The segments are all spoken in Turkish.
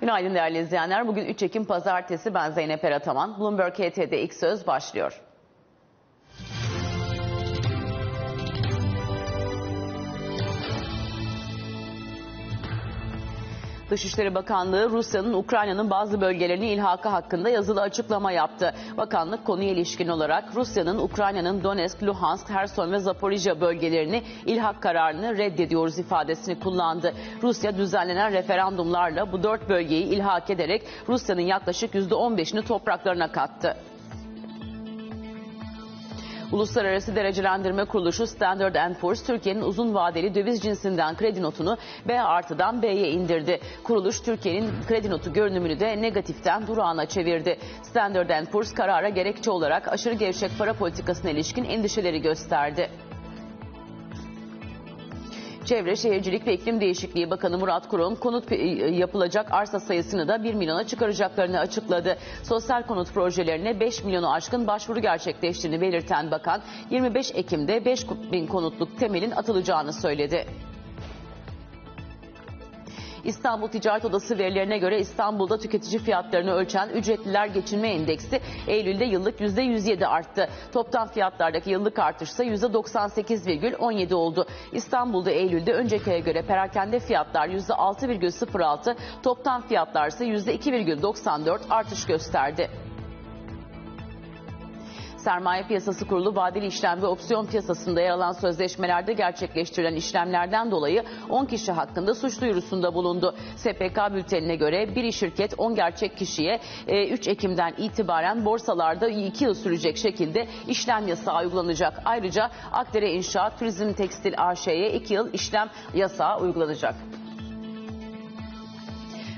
Günaydın değerli izleyenler. Bugün 3 Ekim Pazartesi. Ben Zeynep Erataman. Bloomberg HT'de ilk söz başlıyor. Dışişleri Bakanlığı Rusya'nın Ukrayna'nın bazı bölgelerini ilhakı hakkında yazılı açıklama yaptı. Bakanlık konuya ilişkin olarak Rusya'nın Ukrayna'nın Donetsk, Luhansk, Herson ve Zaporijya bölgelerini ilhak kararını reddediyoruz ifadesini kullandı. Rusya düzenlenen referandumlarla bu dört bölgeyi ilhak ederek Rusya'nın yaklaşık %15'ini topraklarına kattı. Uluslararası Derecelendirme Kuruluşu Standard Poor's Türkiye'nin uzun vadeli döviz cinsinden kredi notunu B artıdan B'ye indirdi. Kuruluş Türkiye'nin kredi notu görünümünü de negatiften durağına çevirdi. Standard Poor's karara gerekçe olarak aşırı gevşek para politikasına ilişkin endişeleri gösterdi. Çevre, Şehircilik ve İklim Değişikliği Bakanı Murat Kurum konut yapılacak arsa sayısını da 1 milyona çıkaracaklarını açıkladı. Sosyal konut projelerine 5 milyonu aşkın başvuru gerçekleştiğini belirten bakan 25 Ekim'de 5 bin konutluk temelin atılacağını söyledi. İstanbul Ticaret Odası verilerine göre İstanbul'da tüketici fiyatlarını ölçen ücretliler geçinme endeksi Eylül'de yıllık %107 arttı. Toptan fiyatlardaki yıllık artış ise %98,17 oldu. İstanbul'da Eylül'de önceki aya göre perakende fiyatlar %6,06, toptan fiyatlar ise %2,94 artış gösterdi. Sermaye Piyasası Kurulu vadeli işlem ve opsiyon piyasasında yer alan sözleşmelerde gerçekleştirilen işlemlerden dolayı 10 kişi hakkında suç duyurusunda bulundu. SPK bültenine göre bir şirket 10 gerçek kişiye 3 Ekim'den itibaren borsalarda 2 yıl sürecek şekilde işlem yasağı uygulanacak. Ayrıca Akdere İnşaat Turizm Tekstil AŞ'ye 2 yıl işlem yasağı uygulanacak.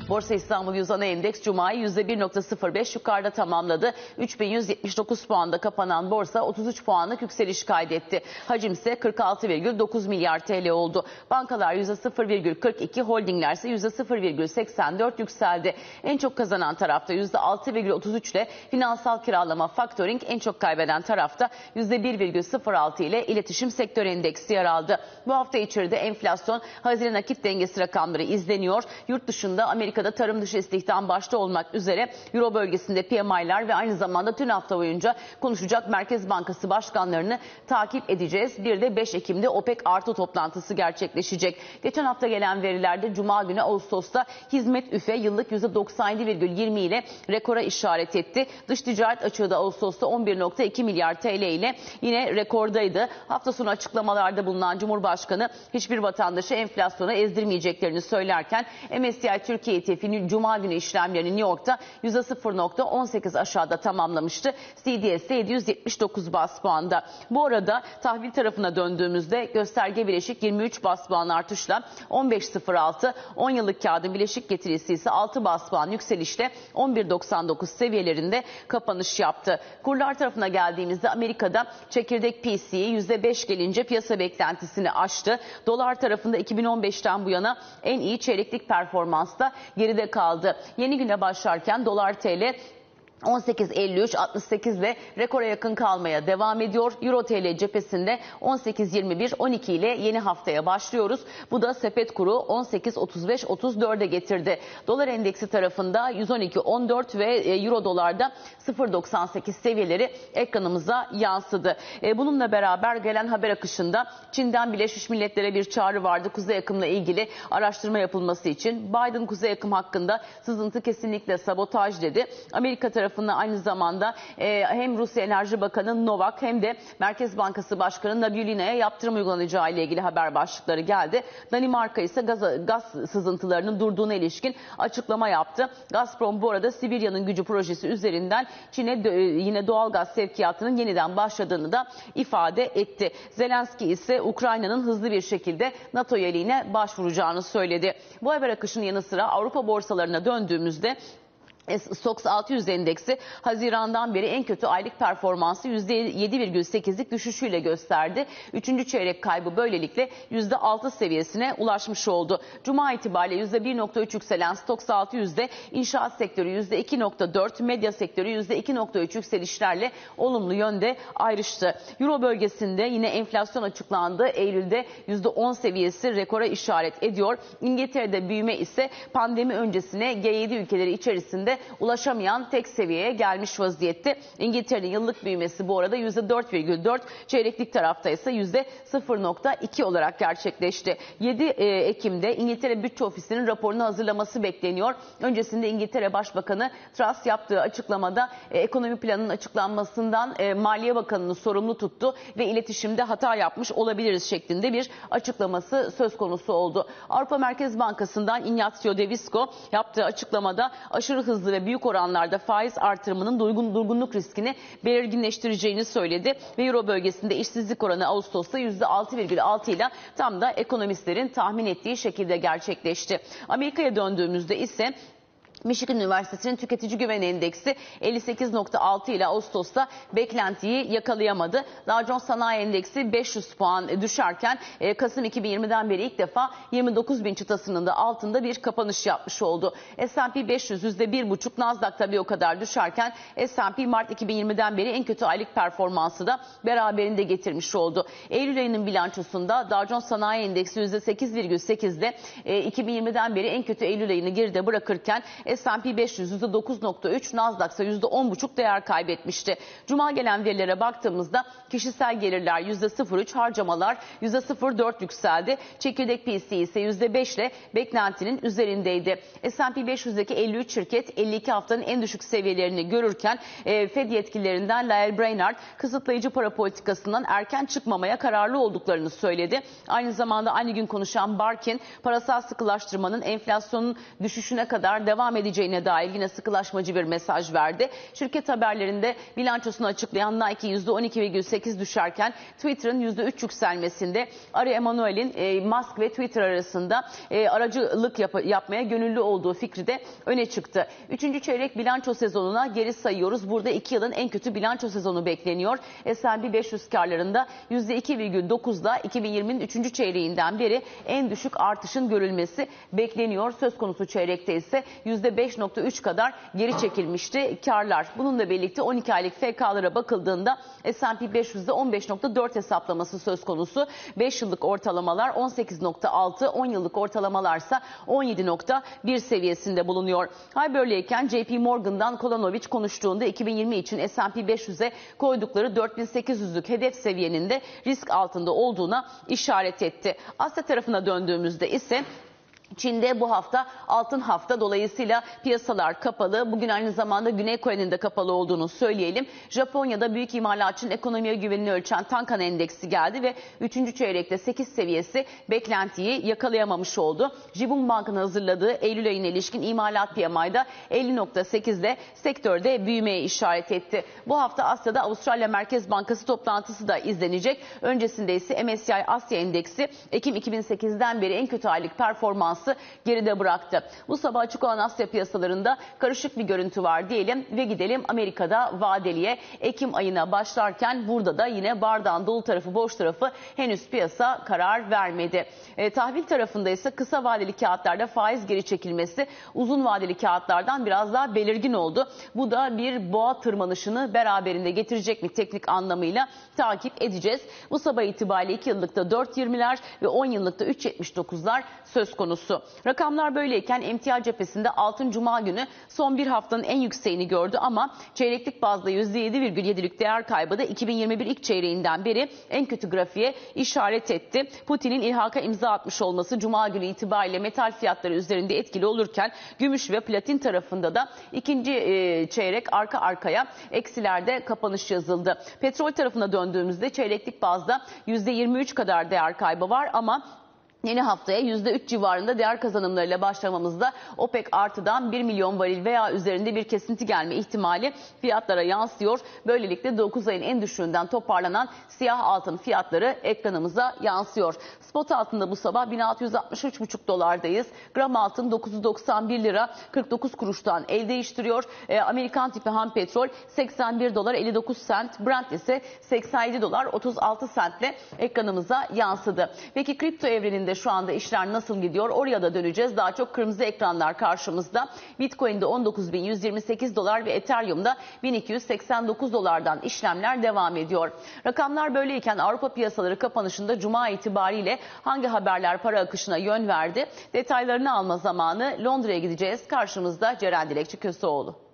Borsa İstanbul Yüzana Endeks Cuma'yı %1.05 yukarıda tamamladı. 3179 puanda kapanan borsa 33 puanlık yükseliş kaydetti. Hacim ise 46,9 milyar TL oldu. Bankalar %0,42, holdingler ise %0,84 yükseldi. En çok kazanan tarafta %6,33 ile finansal kiralama faktöring en çok kaybeden tarafta %1,06 ile iletişim sektör endeksi yer aldı. Bu hafta içeride enflasyon, hazine nakit dengesi rakamları izleniyor. Yurt dışında Amerika Amerika'da tarım dışı istihdam başta olmak üzere Euro bölgesinde PMI'lar ve aynı zamanda tüm hafta boyunca konuşacak Merkez Bankası başkanlarını takip edeceğiz. Bir de 5 Ekim'de OPEC artı toplantısı gerçekleşecek. Geçen hafta gelen verilerde Cuma günü Ağustos'ta hizmet üfe yıllık %97,20 ile rekora işaret etti. Dış ticaret açığı da Ağustos'ta 11.2 milyar TL ile yine rekordaydı. Hafta sonu açıklamalarda bulunan Cumhurbaşkanı hiçbir vatandaşı enflasyona ezdirmeyeceklerini söylerken MSCI Türkiye ETF'nin Cuma günü işlemlerini New York'ta %0.18 aşağıda tamamlamıştı. CDS'de 779 bas puanda. Bu arada tahvil tarafına döndüğümüzde gösterge bileşik 23 bas puan artışla 15.06, 10 yıllık kağıdın bileşik getirisi ise 6 bas puan yükselişle 11.99 seviyelerinde kapanış yaptı. Kurlar tarafına geldiğimizde Amerika'da çekirdek PCE %5 gelince piyasa beklentisini aştı. Dolar tarafında 2015'ten bu yana en iyi çeyreklik performansta geride kaldı. Yeni güne başlarken dolar TL 18.53 68 ile rekora yakın kalmaya devam ediyor. Euro TL cephesinde 18.21 12 ile yeni haftaya başlıyoruz. Bu da sepet kuru 18.35 34'e getirdi. Dolar endeksi tarafında 112 14 ve e, Euro dolarda 0.98 seviyeleri ekranımıza yansıdı. E, bununla beraber gelen haber akışında Çin'den Birleşmiş Milletler'e bir çağrı vardı. Kuzey akımla ilgili araştırma yapılması için. Biden Kuzey akım hakkında sızıntı kesinlikle sabotaj dedi. Amerika tarafı tarafından aynı zamanda e, hem Rusya Enerji Bakanı Novak hem de Merkez Bankası Başkanı Nabiulina'ya yaptırım uygulanacağı ile ilgili haber başlıkları geldi. Danimarka ise gaz, gaz sızıntılarının durduğuna ilişkin açıklama yaptı. Gazprom bu arada Sibirya'nın gücü projesi üzerinden Çin'e yine doğal gaz sevkiyatının yeniden başladığını da ifade etti. Zelenski ise Ukrayna'nın hızlı bir şekilde NATO üyeliğine başvuracağını söyledi. Bu haber akışının yanı sıra Avrupa borsalarına döndüğümüzde Stox 600 endeksi Haziran'dan beri en kötü aylık performansı %7,8'lik düşüşüyle gösterdi. Üçüncü çeyrek kaybı böylelikle %6 seviyesine ulaşmış oldu. Cuma itibariyle %1,3 yükselen Stox 600'de inşaat sektörü %2,4, medya sektörü %2,3 yükselişlerle olumlu yönde ayrıştı. Euro bölgesinde yine enflasyon açıklandı. Eylül'de %10 seviyesi rekora işaret ediyor. İngiltere'de büyüme ise pandemi öncesine G7 ülkeleri içerisinde ulaşamayan tek seviyeye gelmiş vaziyette. İngiltere'nin yıllık büyümesi bu arada %4,4, çeyreklik tarafta ise %0,2 olarak gerçekleşti. 7 e, Ekim'de İngiltere Bütçe Ofisi'nin raporunu hazırlaması bekleniyor. Öncesinde İngiltere Başbakanı Truss yaptığı açıklamada e, ekonomi planının açıklanmasından e, Maliye Bakanı'nı sorumlu tuttu ve iletişimde hata yapmış olabiliriz şeklinde bir açıklaması söz konusu oldu. Avrupa Merkez Bankası'ndan Ignazio De Visco yaptığı açıklamada aşırı hızlı ve büyük oranlarda faiz artırımının durgun, durgunluk riskini belirginleştireceğini söyledi. Ve Euro bölgesinde işsizlik oranı Ağustos'ta %6,6 ile tam da ekonomistlerin tahmin ettiği şekilde gerçekleşti. Amerika'ya döndüğümüzde ise Michigan Üniversitesi'nin tüketici güven endeksi 58.6 ile Ağustos'ta beklentiyi yakalayamadı. Dow Jones Sanayi Endeksi 500 puan düşerken e, Kasım 2020'den beri ilk defa 29 bin çıtasının da altında bir kapanış yapmış oldu. S&P 500 %1,5 Nasdaq tabii o kadar düşerken S&P Mart 2020'den beri en kötü aylık performansı da beraberinde getirmiş oldu. Eylül ayının bilançosunda Dow Jones Sanayi Endeksi %8,8'de 2020'den beri en kötü Eylül ayını geride bırakırken S&P 500 %9.3, Nasdaq ise %10.5 değer kaybetmişti. Cuma gelen verilere baktığımızda kişisel gelirler %0.3, harcamalar %0.4 yükseldi. Çekirdek PC ise %5 ile beklentinin üzerindeydi. S&P 500'deki 53 şirket 52 haftanın en düşük seviyelerini görürken e, Fed yetkililerinden Lael Brainard kısıtlayıcı para politikasından erken çıkmamaya kararlı olduklarını söyledi. Aynı zamanda aynı gün konuşan Barkin parasal sıkılaştırmanın enflasyonun düşüşüne kadar devam edeceğine dair yine sıkılaşmacı bir mesaj verdi. Şirket haberlerinde bilançosunu açıklayan Nike %12,8 düşerken Twitter'ın %3 yükselmesinde Ari Emanuel'in e, Musk ve Twitter arasında e, aracılık yap yapmaya gönüllü olduğu fikri de öne çıktı. Üçüncü çeyrek bilanço sezonuna geri sayıyoruz. Burada iki yılın en kötü bilanço sezonu bekleniyor. S&P 500 karlarında %2,9'da 2020'nin üçüncü çeyreğinden beri en düşük artışın görülmesi bekleniyor. Söz konusu çeyrekte ise %5.3 kadar geri çekilmişti karlar. Bununla birlikte 12 aylık FK'lara bakıldığında S&P 500'de 15.4 hesaplaması söz konusu. 5 yıllık ortalamalar 18.6, 10 yıllık ortalamalarsa 17.1 seviyesinde bulunuyor. Hal böyleyken JP Morgan'dan Kolanovic konuştuğunda 2020 için S&P 500'e koydukları 4800'lük hedef seviyenin de risk altında olduğuna işaret etti. Asya tarafına döndüğümüzde ise Çin'de bu hafta altın hafta dolayısıyla piyasalar kapalı. Bugün aynı zamanda Güney Kore'nin de kapalı olduğunu söyleyelim. Japonya'da büyük imalatçının ekonomiye güvenini ölçen Tankan Endeksi geldi ve 3. çeyrekte 8 seviyesi beklentiyi yakalayamamış oldu. Jibun Bank'ın hazırladığı Eylül ayına ilişkin imalat PMI'da 50.8'de sektörde büyümeye işaret etti. Bu hafta Asya'da Avustralya Merkez Bankası toplantısı da izlenecek. Öncesinde ise MSCI Asya Endeksi Ekim 2008'den beri en kötü aylık performans performansı geride bıraktı. Bu sabah açık olan Asya piyasalarında karışık bir görüntü var diyelim ve gidelim Amerika'da vadeliye Ekim ayına başlarken burada da yine bardağın dolu tarafı boş tarafı henüz piyasa karar vermedi. E, tahvil tarafında ise kısa vadeli kağıtlarda faiz geri çekilmesi uzun vadeli kağıtlardan biraz daha belirgin oldu. Bu da bir boğa tırmanışını beraberinde getirecek mi teknik anlamıyla takip edeceğiz. Bu sabah itibariyle 2 yıllıkta 4.20'ler ve 10 yıllıkta 3.79'lar söz konusu. Rakamlar böyleyken emtia cephesinde altın cuma günü son bir haftanın en yükseğini gördü ama çeyreklik bazda %7,7'lik değer kaybı da 2021 ilk çeyreğinden beri en kötü grafiğe işaret etti. Putin'in ilhaka imza atmış olması cuma günü itibariyle metal fiyatları üzerinde etkili olurken gümüş ve platin tarafında da ikinci e, çeyrek arka arkaya eksilerde kapanış yazıldı. Petrol tarafına döndüğümüzde çeyreklik bazda %23 kadar değer kaybı var ama Yeni haftaya %3 civarında değer kazanımlarıyla başlamamızda OPEC artıdan 1 milyon varil veya üzerinde bir kesinti gelme ihtimali fiyatlara yansıyor. Böylelikle 9 ayın en düşüğünden toparlanan siyah altın fiyatları ekranımıza yansıyor. Spot altında bu sabah 1663,5 dolardayız. Gram altın 991 lira 49 kuruştan el değiştiriyor. E, Amerikan tipi ham petrol 81 dolar 59 sent. Brent ise 87 dolar 36 sentle ekranımıza yansıdı. Peki kripto evreninde şu anda işler nasıl gidiyor? Oraya da döneceğiz. Daha çok kırmızı ekranlar karşımızda. Bitcoin'de 19.128 dolar ve Ethereum'da 1289 dolardan işlemler devam ediyor. Rakamlar böyleyken Avrupa piyasaları kapanışında Cuma itibariyle hangi haberler para akışına yön verdi? Detaylarını alma zamanı Londra'ya gideceğiz. Karşımızda Ceren Dilekçi Köseoğlu.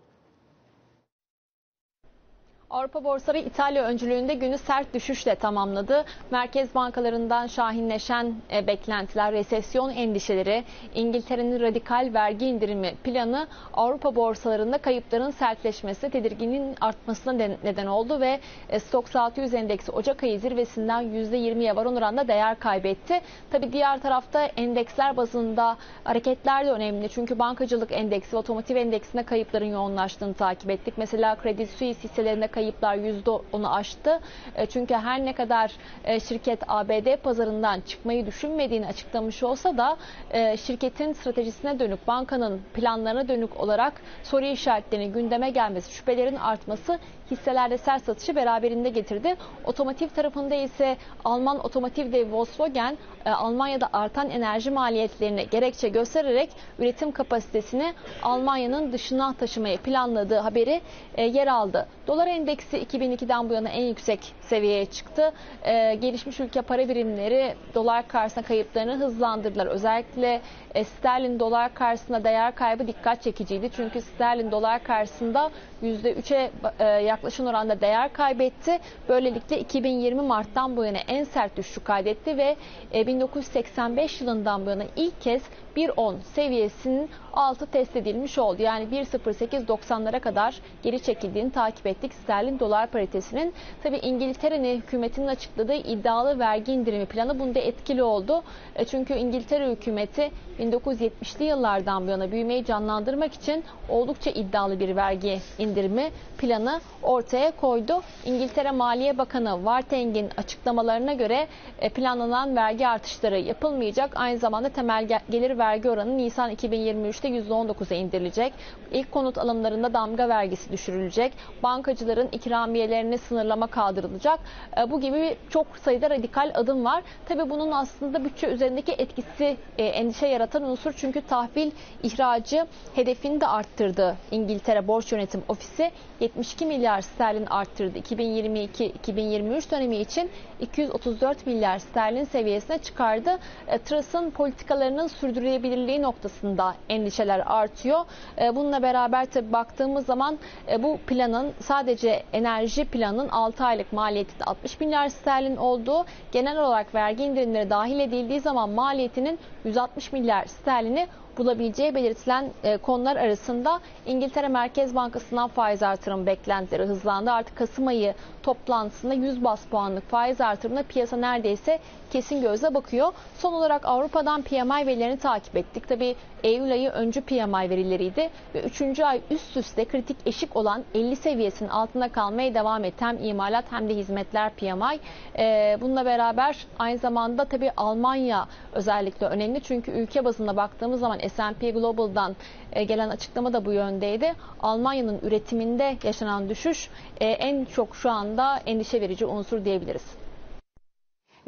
Avrupa borsaları İtalya öncülüğünde günü sert düşüşle tamamladı. Merkez bankalarından şahinleşen e, beklentiler, resesyon endişeleri, İngiltere'nin radikal vergi indirimi planı Avrupa borsalarında kayıpların sertleşmesi, tedirginin artmasına neden oldu ve e, Stoxx 600 endeksi Ocak ayı zirvesinden %20'ye varan oranda değer kaybetti. Tabi diğer tarafta endeksler bazında hareketler de önemli. Çünkü bankacılık endeksi, otomotiv endeksinde kayıpların yoğunlaştığını takip ettik. Mesela Credit Suisse hisselerinde kayıplar %10'u aştı. E, çünkü her ne kadar e, şirket ABD pazarından çıkmayı düşünmediğini açıklamış olsa da e, şirketin stratejisine dönük, bankanın planlarına dönük olarak soru işaretlerinin gündeme gelmesi, şüphelerin artması hisselerde sert satışı beraberinde getirdi. Otomotiv tarafında ise Alman otomotiv devi Volkswagen Almanya'da artan enerji maliyetlerini gerekçe göstererek üretim kapasitesini Almanya'nın dışına taşımayı planladığı haberi yer aldı. Dolar endeksi 2002'den bu yana en yüksek seviyeye çıktı. Ee, gelişmiş ülke para birimleri dolar karşısında kayıplarını hızlandırdılar. Özellikle e, sterlin dolar karşısında değer kaybı dikkat çekiciydi. Çünkü sterlin dolar karşısında %3'e e, yaklaşan oranda değer kaybetti. Böylelikle 2020 Mart'tan bu yana en sert düşüşü kaydetti ve e, 1985 yılından bu yana ilk kez 1.10 seviyesinin altı test edilmiş oldu. Yani 1.08.90'lara kadar geri çekildiğini takip ettik sterlin dolar paritesinin. Tabi İngiltere'nin hükümetinin açıkladığı iddialı vergi indirimi planı bunda etkili oldu. E, çünkü İngiltere hükümeti 1970'li yıllardan bu yana büyümeyi canlandırmak için oldukça iddialı bir vergi indirimi planı ortaya koydu. İngiltere Maliye Bakanı Varteng'in açıklamalarına göre e, planlanan vergi artışları yapılmayacak. Aynı zamanda temel gelir vergi oranı Nisan 2023'te %19'a indirilecek. İlk konut alımlarında damga vergisi düşürülecek. Bankacıların ikramiyelerini sınırlama kaldırılacak. E, bu gibi çok sayıda radikal adım var. Tabi bunun aslında bütçe üzerindeki etkisi e, endişe yaratan unsur. Çünkü tahvil ihracı hedefini de arttırdı. İngiltere Borç Yönetim Ofisi 72 milyar sterlin arttırdı. 2022-2023 dönemi için 234 milyar sterlin seviyesine çıkardı. E, Truss'ın politikalarının sürdürülebilirliği noktasında endişeler artıyor. E, bununla beraber tabi baktığımız zaman e, bu planın sadece enerji planının 6 aylık maliyeti de 60 milyar sterlin olduğu, genel olarak vergi indirimleri dahil edildiği zaman maliyetinin 160 milyar sterlini bulabileceği belirtilen e, konular arasında İngiltere Merkez Bankası'ndan faiz artırım beklentileri hızlandı. Artık Kasım ayı toplantısında 100 bas puanlık faiz artırımına piyasa neredeyse kesin gözle bakıyor. Son olarak Avrupa'dan PMI verilerini takip ettik. Tabi Eylül ayı öncü PMI verileriydi ve 3. ay üst üste kritik eşik olan 50 seviyesinin altında kalmaya devam etti. Hem imalat hem de hizmetler PMI. Ee, bununla beraber aynı zamanda tabi Almanya özellikle önemli. Çünkü ülke bazında baktığımız zaman S&P Global'dan e, gelen açıklama da bu yöndeydi. Almanya'nın üretiminde yaşanan düşüş e, en çok şu anda endişe verici unsur diyebiliriz.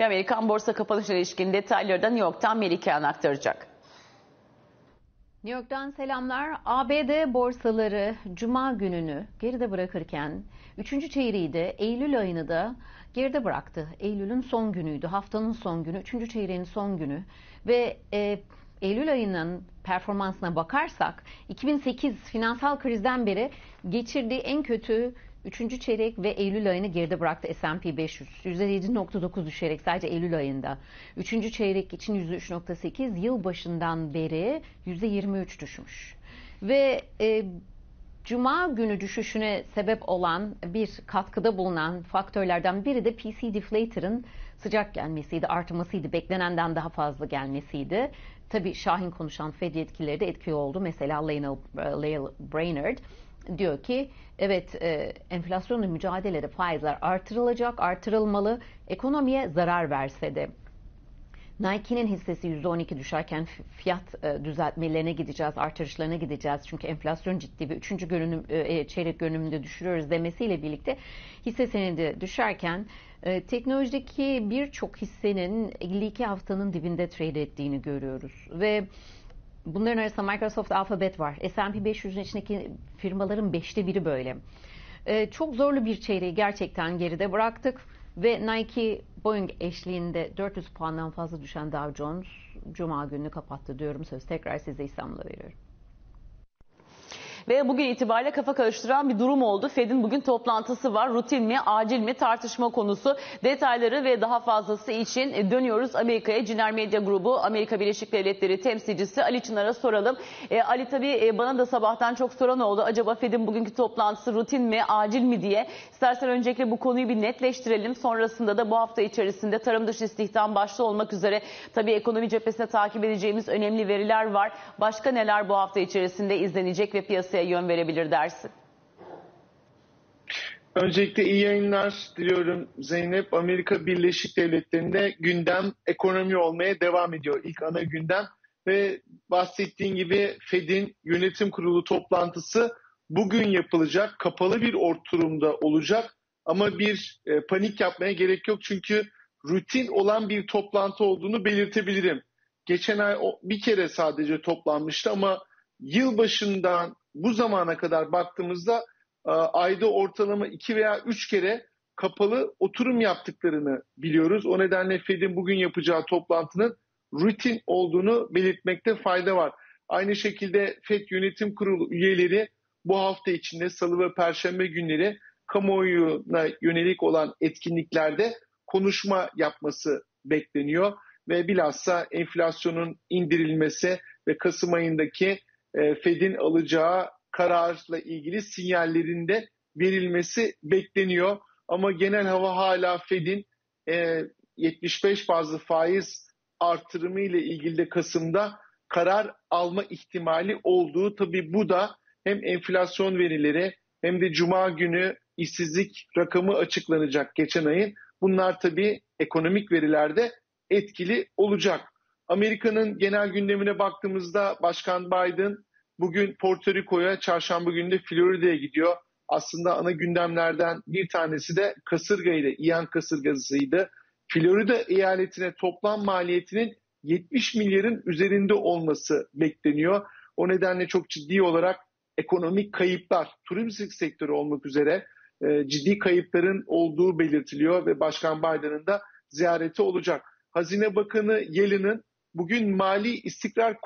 Ve Amerikan borsa kapanışına ilişkin detayları da New York'tan Melike aktaracak. New York'tan selamlar. ABD borsaları Cuma gününü geride bırakırken 3. çeyreği de Eylül ayını da geride bıraktı. Eylül'ün son günüydü, haftanın son günü, 3. çeyreğin son günü ve e, Eylül ayının performansına bakarsak 2008 finansal krizden beri geçirdiği en kötü Üçüncü çeyrek ve Eylül ayını geride bıraktı S&P 500. %7.9 düşerek sadece Eylül ayında. Üçüncü çeyrek için %3.8 yıl başından beri %23 düşmüş. Ve e, Cuma günü düşüşüne sebep olan bir katkıda bulunan faktörlerden biri de PC Deflator'ın sıcak gelmesiydi, artmasıydı, beklenenden daha fazla gelmesiydi. Tabii Şahin konuşan Fed yetkilileri de etkili oldu. Mesela Lael Brainerd diyor ki evet e, enflasyonla mücadelede faizler artırılacak, artırılmalı. Ekonomiye zarar verse de Nike'nin hissesi %12 düşerken fiyat e, düzeltmelerine gideceğiz, artırışlarına gideceğiz. Çünkü enflasyon ciddi ve üçüncü görünüm, e, e, çeyrek görünümünde düşürüyoruz demesiyle birlikte hisse senedi düşerken teknolojideki birçok hissenin 52 haftanın dibinde trade ettiğini görüyoruz. Ve bunların arasında Microsoft Alphabet var. S&P 500'ün içindeki firmaların beşte biri böyle. E, çok zorlu bir çeyreği gerçekten geride bıraktık ve Nike Boeing eşliğinde 400 puandan fazla düşen Dow Jones Cuma gününü kapattı diyorum. Söz tekrar size İstanbul'a veriyorum. Ve bugün itibariyle kafa karıştıran bir durum oldu. Fed'in bugün toplantısı var. Rutin mi, acil mi tartışma konusu. Detayları ve daha fazlası için dönüyoruz Amerika'ya. Ciner Medya Grubu Amerika Birleşik Devletleri temsilcisi Ali Çınar'a soralım. E, Ali tabii e, bana da sabahtan çok soran oldu. Acaba Fed'in bugünkü toplantısı rutin mi, acil mi diye. İstersen öncelikle bu konuyu bir netleştirelim. Sonrasında da bu hafta içerisinde tarım dışı istihdam başta olmak üzere tabii ekonomi cephesine takip edeceğimiz önemli veriler var. Başka neler bu hafta içerisinde izlenecek ve piyasaya yön verebilir dersin? Öncelikle iyi yayınlar diliyorum Zeynep. Amerika Birleşik Devletleri'nde gündem ekonomi olmaya devam ediyor. İlk ana gündem ve bahsettiğin gibi Fed'in yönetim kurulu toplantısı bugün yapılacak. Kapalı bir oturumda olacak ama bir e, panik yapmaya gerek yok çünkü rutin olan bir toplantı olduğunu belirtebilirim. Geçen ay bir kere sadece toplanmıştı ama yılbaşından bu zamana kadar baktığımızda e, ayda ortalama iki veya üç kere kapalı oturum yaptıklarını biliyoruz. O nedenle Fed'in bugün yapacağı toplantının rutin olduğunu belirtmekte fayda var. Aynı şekilde Fed Yönetim Kurulu üyeleri bu hafta içinde salı ve perşembe günleri kamuoyuna yönelik olan etkinliklerde konuşma yapması bekleniyor ve bilhassa enflasyonun indirilmesi ve Kasım ayındaki e, Fed'in alacağı kararla ilgili sinyallerinde verilmesi bekleniyor. Ama genel hava hala Fed'in 75 e, bazlı faiz artırımı ile ilgili de Kasım'da karar alma ihtimali olduğu tabii bu da hem enflasyon verileri hem de cuma günü işsizlik rakamı açıklanacak geçen ayın. Bunlar tabii ekonomik verilerde etkili olacak. Amerika'nın genel gündemine baktığımızda Başkan Biden bugün Porto Rico'ya, çarşamba günü de Florida'ya gidiyor. Aslında ana gündemlerden bir tanesi de kasırga ile Ian kasırgasıydı. Florida eyaletine toplam maliyetinin 70 milyarın üzerinde olması bekleniyor. O nedenle çok ciddi olarak ekonomik kayıplar, turizm sektörü olmak üzere e, ciddi kayıpların olduğu belirtiliyor ve Başkan Biden'ın da ziyareti olacak. Hazine Bakanı Yellen'ın bugün Mali İstikrar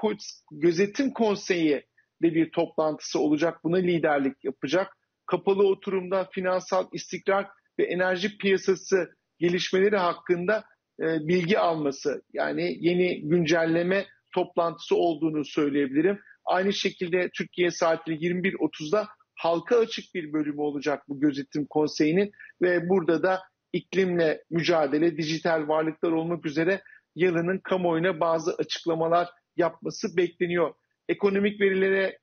Gözetim Konseyi de bir toplantısı olacak. Buna liderlik yapacak. Kapalı oturumda finansal istikrar ve enerji piyasası gelişmeleri hakkında e, bilgi alması yani yeni güncelleme toplantısı olduğunu söyleyebilirim. Aynı şekilde Türkiye saatleri 21.30'da halka açık bir bölümü olacak bu gözetim konseyinin ve burada da iklimle mücadele, dijital varlıklar olmak üzere yılının kamuoyuna bazı açıklamalar yapması bekleniyor. Ekonomik verilere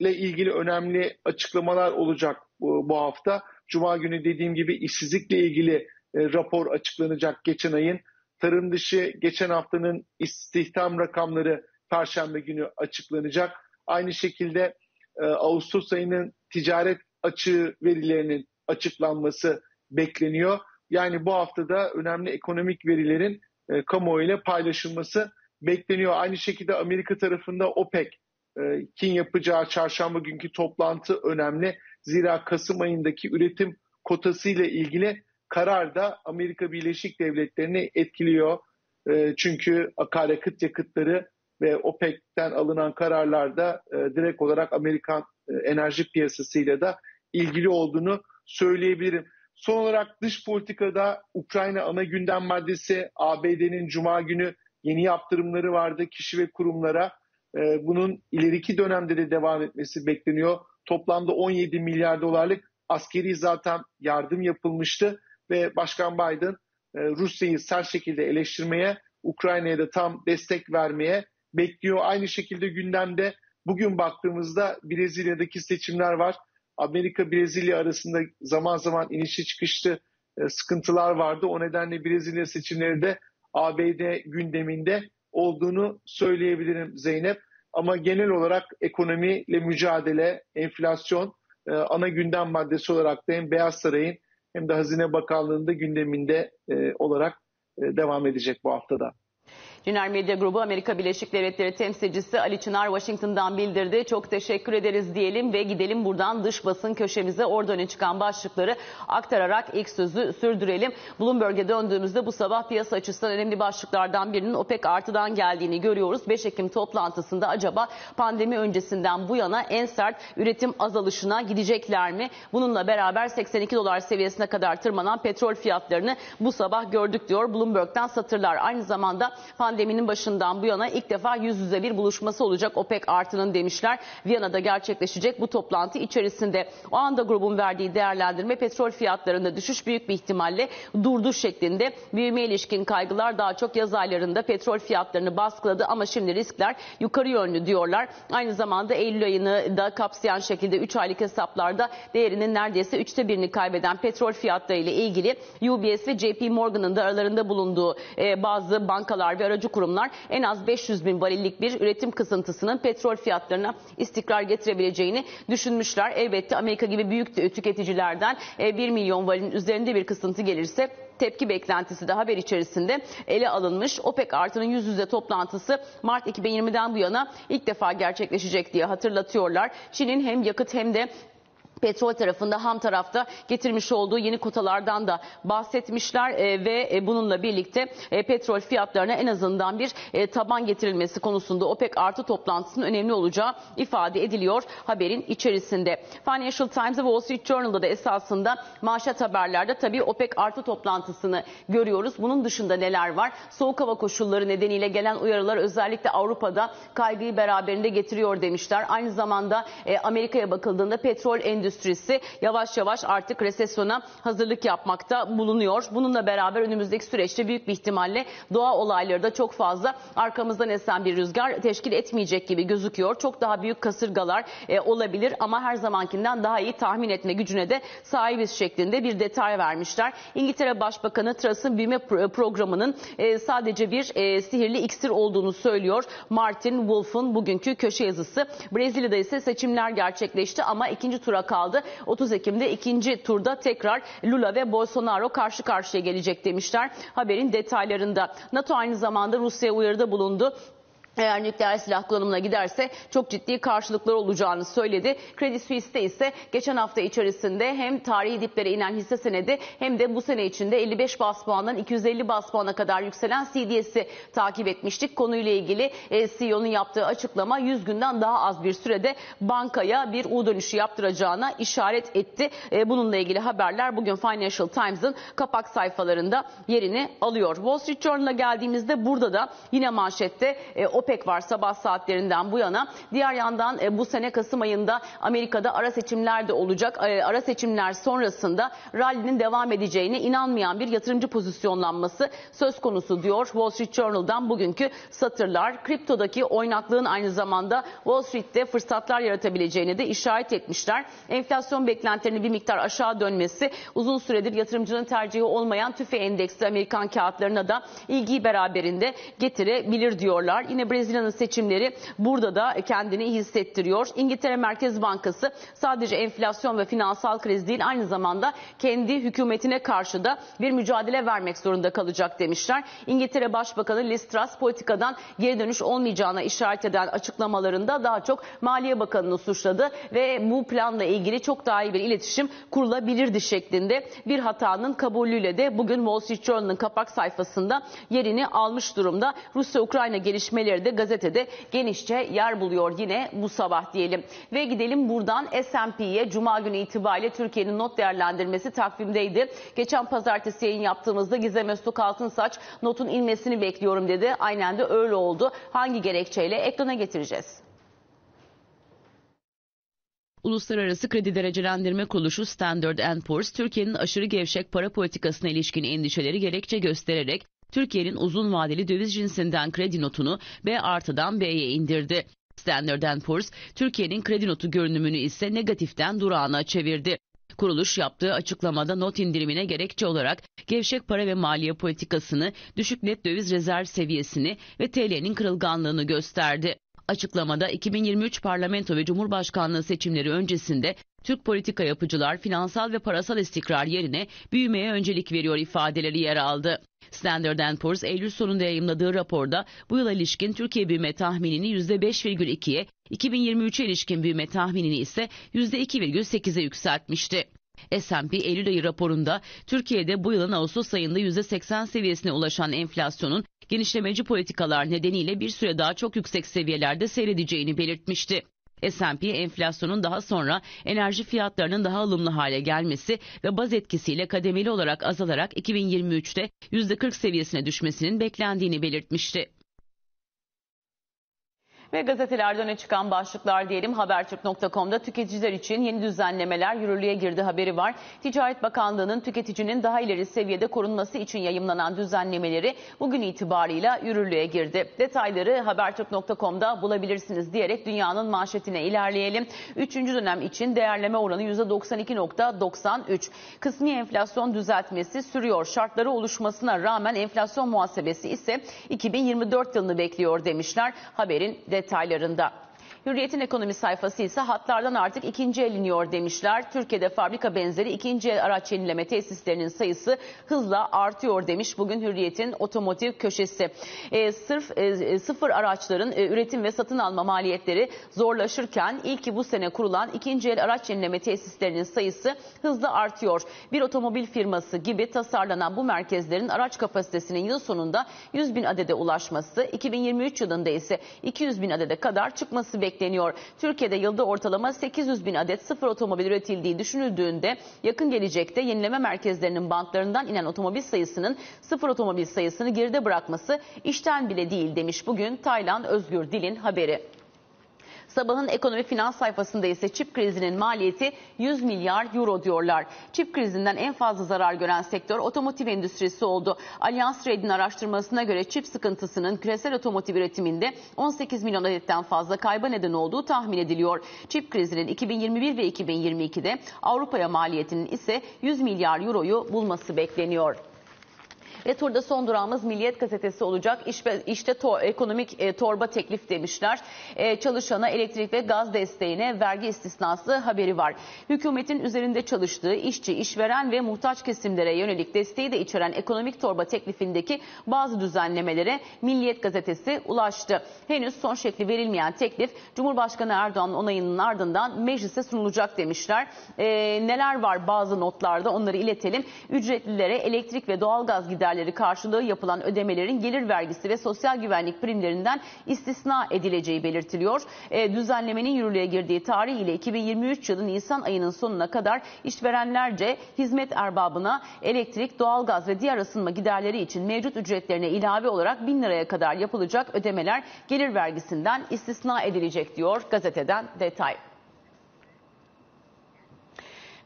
ile ilgili önemli açıklamalar olacak bu, hafta. Cuma günü dediğim gibi işsizlikle ilgili e, rapor açıklanacak geçen ayın. Tarım dışı geçen haftanın istihdam rakamları Perşembe günü açıklanacak. Aynı şekilde e, Ağustos ayının ticaret açığı verilerinin açıklanması bekleniyor. Yani bu haftada önemli ekonomik verilerin e, kamuoyuyla paylaşılması bekleniyor. Aynı şekilde Amerika tarafında OPEC e, kin yapacağı çarşamba günkü toplantı önemli. Zira Kasım ayındaki üretim kotası ile ilgili karar da Amerika Birleşik Devletleri'ni etkiliyor. E, çünkü akaryakıt yakıtları ve OPEC'ten alınan kararlarda e, direkt olarak Amerikan enerji piyasasıyla da ilgili olduğunu söyleyebilirim. Son olarak dış politikada Ukrayna ana gündem maddesi ABD'nin Cuma günü yeni yaptırımları vardı kişi ve kurumlara. Ee, bunun ileriki dönemde de devam etmesi bekleniyor. Toplamda 17 milyar dolarlık askeri zaten yardım yapılmıştı ve Başkan Biden e, Rusya'yı sert şekilde eleştirmeye, Ukrayna'ya da tam destek vermeye bekliyor. Aynı şekilde gündemde bugün baktığımızda Brezilya'daki seçimler var. Amerika Brezilya arasında zaman zaman inişli çıkışlı e, sıkıntılar vardı. O nedenle Brezilya seçimleri de ABD gündeminde olduğunu söyleyebilirim Zeynep. Ama genel olarak ekonomiyle mücadele, enflasyon e, ana gündem maddesi olarak da hem Beyaz Saray'ın hem de Hazine Bakanlığı'nda gündeminde e, olarak devam edecek bu haftada. Ciner Medya Grubu Amerika Birleşik Devletleri temsilcisi Ali Çınar Washington'dan bildirdi. Çok teşekkür ederiz diyelim ve gidelim buradan dış basın köşemize orada öne çıkan başlıkları aktararak ilk sözü sürdürelim. Bloomberg'e döndüğümüzde bu sabah piyasa açısından önemli başlıklardan birinin OPEC artıdan geldiğini görüyoruz. 5 Ekim toplantısında acaba pandemi öncesinden bu yana en sert üretim azalışına gidecekler mi? Bununla beraber 82 dolar seviyesine kadar tırmanan petrol fiyatlarını bu sabah gördük diyor Bloomberg'den satırlar. Aynı zamanda pandeminin başından bu yana ilk defa yüz yüze bir buluşması olacak OPEC artının demişler. Viyana'da gerçekleşecek bu toplantı içerisinde. O anda grubun verdiği değerlendirme petrol fiyatlarında düşüş büyük bir ihtimalle durdu şeklinde. Büyüme ilişkin kaygılar daha çok yaz aylarında petrol fiyatlarını baskıladı ama şimdi riskler yukarı yönlü diyorlar. Aynı zamanda Eylül ayını da kapsayan şekilde 3 aylık hesaplarda değerinin neredeyse üçte birini kaybeden petrol fiyatları ile ilgili UBS ve JP Morgan'ın da aralarında bulunduğu e, bazı bankalar ve aracı kurumlar en az 500 bin varillik bir üretim kısıntısının petrol fiyatlarına istikrar getirebileceğini düşünmüşler. Elbette Amerika gibi büyük tüketicilerden 1 milyon varilin üzerinde bir kısıntı gelirse tepki beklentisi de haber içerisinde ele alınmış. OPEC artının yüz yüze toplantısı Mart 2020'den bu yana ilk defa gerçekleşecek diye hatırlatıyorlar. Çin'in hem yakıt hem de petrol tarafında ham tarafta getirmiş olduğu yeni kotalardan da bahsetmişler e, ve e, bununla birlikte e, petrol fiyatlarına en azından bir e, taban getirilmesi konusunda OPEC artı toplantısının önemli olacağı ifade ediliyor haberin içerisinde. Financial Times ve Wall Street Journal'da da esasında manşet haberlerde tabii OPEC artı toplantısını görüyoruz. Bunun dışında neler var? Soğuk hava koşulları nedeniyle gelen uyarılar özellikle Avrupa'da kaygıyı beraberinde getiriyor demişler. Aynı zamanda e, Amerika'ya bakıldığında petrol endüstrisi yavaş yavaş artık resesyona hazırlık yapmakta bulunuyor. Bununla beraber önümüzdeki süreçte büyük bir ihtimalle doğa olayları da çok fazla arkamızdan esen bir rüzgar teşkil etmeyecek gibi gözüküyor. Çok daha büyük kasırgalar e, olabilir ama her zamankinden daha iyi tahmin etme gücüne de sahibiz şeklinde bir detay vermişler. İngiltere Başbakanı Truss'ın büyüme pro- programının e, sadece bir e, sihirli iksir olduğunu söylüyor. Martin Wolf'un bugünkü köşe yazısı. Brezilya'da ise seçimler gerçekleşti ama ikinci tura kaldı. 30 Ekim'de ikinci turda tekrar Lula ve Bolsonaro karşı karşıya gelecek demişler. Haberin detaylarında. NATO aynı zamanda Rusya'ya uyarıda bulundu. Eğer nükleer silah kullanımına giderse çok ciddi karşılıklar olacağını söyledi. Credit Suisse'de ise geçen hafta içerisinde hem tarihi diplere inen hisse senedi hem de bu sene içinde 55 bas puandan 250 bas puana kadar yükselen CDS'i takip etmiştik. Konuyla ilgili e, CEO'nun yaptığı açıklama 100 günden daha az bir sürede bankaya bir U dönüşü yaptıracağına işaret etti. E, Bununla ilgili haberler bugün Financial Times'ın kapak sayfalarında yerini alıyor. Wall Street Journal'a geldiğimizde burada da yine manşette e, OPEC var sabah saatlerinden bu yana. Diğer yandan e, bu sene Kasım ayında Amerika'da ara seçimler de olacak. E, Ara seçimler sonrasında rally'nin devam edeceğine inanmayan bir yatırımcı pozisyonlanması söz konusu diyor Wall Street Journal'dan bugünkü satırlar. Kriptodaki oynaklığın aynı zamanda Wall Street'te fırsatlar yaratabileceğine de işaret etmişler. Enflasyon beklentilerinin bir miktar aşağı dönmesi uzun süredir yatırımcının tercihi olmayan tüfe endeksli Amerikan kağıtlarına da ilgiyi beraberinde getirebilir diyorlar. Yine Brezilya'nın seçimleri burada da kendini hissettiriyor. İngiltere Merkez Bankası sadece enflasyon ve finansal kriz değil aynı zamanda kendi hükümetine karşı da bir mücadele vermek zorunda kalacak demişler. İngiltere Başbakanı Liz Truss politikadan geri dönüş olmayacağına işaret eden açıklamalarında daha çok Maliye Bakanı'nı suçladı ve bu planla ilgili çok daha iyi bir iletişim kurulabilirdi şeklinde bir hatanın kabulüyle de bugün Wall Street Journal'ın kapak sayfasında yerini almış durumda. Rusya-Ukrayna gelişmeleri de gazetede genişçe yer buluyor yine bu sabah diyelim. Ve gidelim buradan S&P'ye Cuma günü itibariyle Türkiye'nin not değerlendirmesi takvimdeydi. Geçen pazartesi yayın yaptığımızda Gizem Öztürk Altınsaç notun inmesini bekliyorum dedi. Aynen de öyle oldu. Hangi gerekçeyle ekrana getireceğiz? Uluslararası Kredi Derecelendirme Kuruluşu Standard Poor's, Türkiye'nin aşırı gevşek para politikasına ilişkin endişeleri gerekçe göstererek Türkiye'nin uzun vadeli döviz cinsinden kredi notunu B artıdan B'ye indirdi. Standard Poor's, Türkiye'nin kredi notu görünümünü ise negatiften durağına çevirdi. Kuruluş yaptığı açıklamada not indirimine gerekçe olarak gevşek para ve maliye politikasını, düşük net döviz rezerv seviyesini ve TL'nin kırılganlığını gösterdi. Açıklamada 2023 parlamento ve cumhurbaşkanlığı seçimleri öncesinde Türk politika yapıcılar finansal ve parasal istikrar yerine büyümeye öncelik veriyor ifadeleri yer aldı. Standard Poor's Eylül sonunda yayımladığı raporda bu yıla ilişkin Türkiye büyüme tahminini %5,2'ye, 2023'e ilişkin büyüme tahminini ise %2,8'e yükseltmişti. S&P Eylül ayı raporunda Türkiye'de bu yılın Ağustos ayında %80 seviyesine ulaşan enflasyonun genişlemeci politikalar nedeniyle bir süre daha çok yüksek seviyelerde seyredeceğini belirtmişti. S&P enflasyonun daha sonra enerji fiyatlarının daha ılımlı hale gelmesi ve baz etkisiyle kademeli olarak azalarak 2023'te %40 seviyesine düşmesinin beklendiğini belirtmişti. Ve gazetelerde öne çıkan başlıklar diyelim Habertürk.com'da tüketiciler için yeni düzenlemeler yürürlüğe girdi haberi var. Ticaret Bakanlığı'nın tüketicinin daha ileri seviyede korunması için yayımlanan düzenlemeleri bugün itibarıyla yürürlüğe girdi. Detayları Habertürk.com'da bulabilirsiniz diyerek dünyanın manşetine ilerleyelim. Üçüncü dönem için değerleme oranı %92.93. Kısmi enflasyon düzeltmesi sürüyor. Şartları oluşmasına rağmen enflasyon muhasebesi ise 2024 yılını bekliyor demişler. Haberin detaylarında. Hürriyet'in ekonomi sayfası ise hatlardan artık ikinci eliniyor demişler. Türkiye'de fabrika benzeri ikinci el araç yenileme tesislerinin sayısı hızla artıyor demiş bugün Hürriyet'in otomotiv köşesi. E, sırf e, sıfır araçların e, üretim ve satın alma maliyetleri zorlaşırken ilki bu sene kurulan ikinci el araç yenileme tesislerinin sayısı hızla artıyor. Bir otomobil firması gibi tasarlanan bu merkezlerin araç kapasitesinin yıl sonunda 100 bin adede ulaşması, 2023 yılında ise 200 bin adede kadar çıkması bekleniyor bekleniyor. Türkiye'de yılda ortalama 800 bin adet sıfır otomobil üretildiği düşünüldüğünde yakın gelecekte yenileme merkezlerinin bantlarından inen otomobil sayısının sıfır otomobil sayısını geride bırakması işten bile değil demiş bugün Taylan Özgür Dil'in haberi. Sabahın ekonomi finans sayfasında ise çip krizinin maliyeti 100 milyar euro diyorlar. Çip krizinden en fazla zarar gören sektör otomotiv endüstrisi oldu. Allianz Trade'in araştırmasına göre çip sıkıntısının küresel otomotiv üretiminde 18 milyon adetten fazla kayba neden olduğu tahmin ediliyor. Çip krizinin 2021 ve 2022'de Avrupa'ya maliyetinin ise 100 milyar euroyu bulması bekleniyor. Ve turda son durağımız Milliyet Gazetesi olacak. İşte, işte to, ekonomik e, torba teklif demişler. E, çalışana elektrik ve gaz desteğine vergi istisnası haberi var. Hükümetin üzerinde çalıştığı işçi, işveren ve muhtaç kesimlere yönelik desteği de içeren ekonomik torba teklifindeki bazı düzenlemelere Milliyet Gazetesi ulaştı. Henüz son şekli verilmeyen teklif Cumhurbaşkanı Erdoğan'ın onayının ardından meclise sunulacak demişler. E, neler var bazı notlarda onları iletelim. Ücretlilere elektrik ve doğalgaz giderleri giderleri karşılığı yapılan ödemelerin gelir vergisi ve sosyal güvenlik primlerinden istisna edileceği belirtiliyor. E, düzenlemenin yürürlüğe girdiği tarih ile 2023 yılı Nisan ayının sonuna kadar işverenlerce hizmet erbabına elektrik, doğalgaz ve diğer ısınma giderleri için mevcut ücretlerine ilave olarak 1000 liraya kadar yapılacak ödemeler gelir vergisinden istisna edilecek diyor gazeteden detay.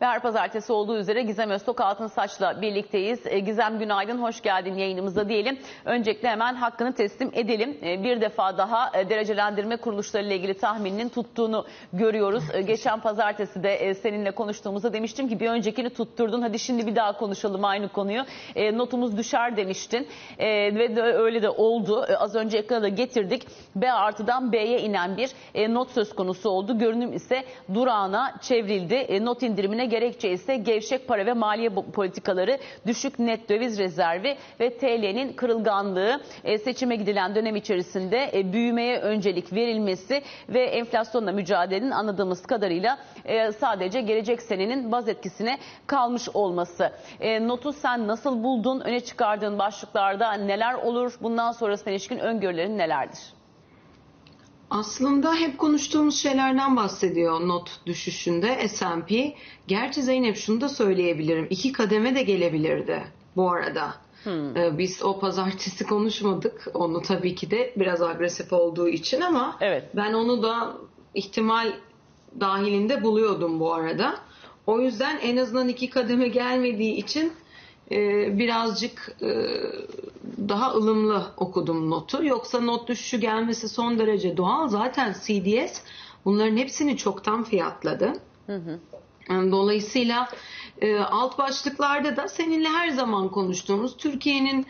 Ve her pazartesi olduğu üzere Gizem Öztok Altın Saç'la birlikteyiz. E, Gizem günaydın, hoş geldin yayınımıza diyelim. Öncelikle hemen hakkını teslim edelim. E, bir defa daha e, derecelendirme kuruluşları ile ilgili tahmininin tuttuğunu görüyoruz. Geçen pazartesi de seninle konuştuğumuzda demiştim ki bir öncekini tutturdun. Hadi şimdi bir daha konuşalım aynı konuyu. Notumuz düşer demiştin. Ve öyle de oldu. Az önce ekrana da getirdik. B artıdan B'ye inen bir not söz konusu oldu. Görünüm ise durağına çevrildi. Not indirimine gerekçe ise gevşek para ve maliye politikaları, düşük net döviz rezervi ve TL'nin kırılganlığı e, seçime gidilen dönem içerisinde e, büyümeye öncelik verilmesi ve enflasyonla mücadelenin anladığımız kadarıyla e, sadece gelecek senenin baz etkisine kalmış olması. Notu sen nasıl buldun? Öne çıkardığın başlıklarda neler olur? Bundan sonrasına ilişkin öngörülerin nelerdir? Aslında hep konuştuğumuz şeylerden bahsediyor not düşüşünde S&P. Gerçi Zeynep şunu da söyleyebilirim. İki kademe de gelebilirdi bu arada. Hmm. Ee, biz o pazartesi konuşmadık. Onu tabii ki de biraz agresif olduğu için ama evet. ben onu da ihtimal dahilinde buluyordum bu arada. O yüzden en azından iki kademe gelmediği için birazcık e, daha ılımlı okudum notu. Yoksa not düşüşü gelmesi son derece doğal. Zaten CDS bunların hepsini çoktan fiyatladı. Dolayısıyla e, alt başlıklarda da seninle her zaman konuştuğumuz Türkiye'nin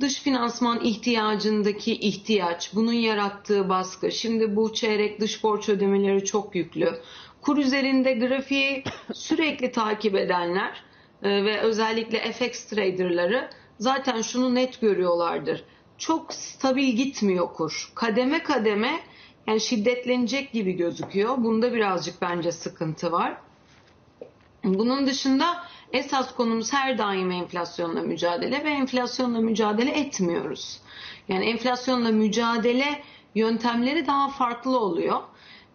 dış finansman ihtiyacındaki ihtiyaç, bunun yarattığı baskı. Şimdi bu çeyrek dış borç ödemeleri çok yüklü. Kur üzerinde grafiği sürekli takip edenler ve özellikle FX traderları zaten şunu net görüyorlardır. Çok stabil gitmiyor kur. Kademe kademe yani şiddetlenecek gibi gözüküyor. Bunda birazcık bence sıkıntı var. Bunun dışında esas konumuz her daim enflasyonla mücadele ve enflasyonla mücadele etmiyoruz. Yani enflasyonla mücadele yöntemleri daha farklı oluyor.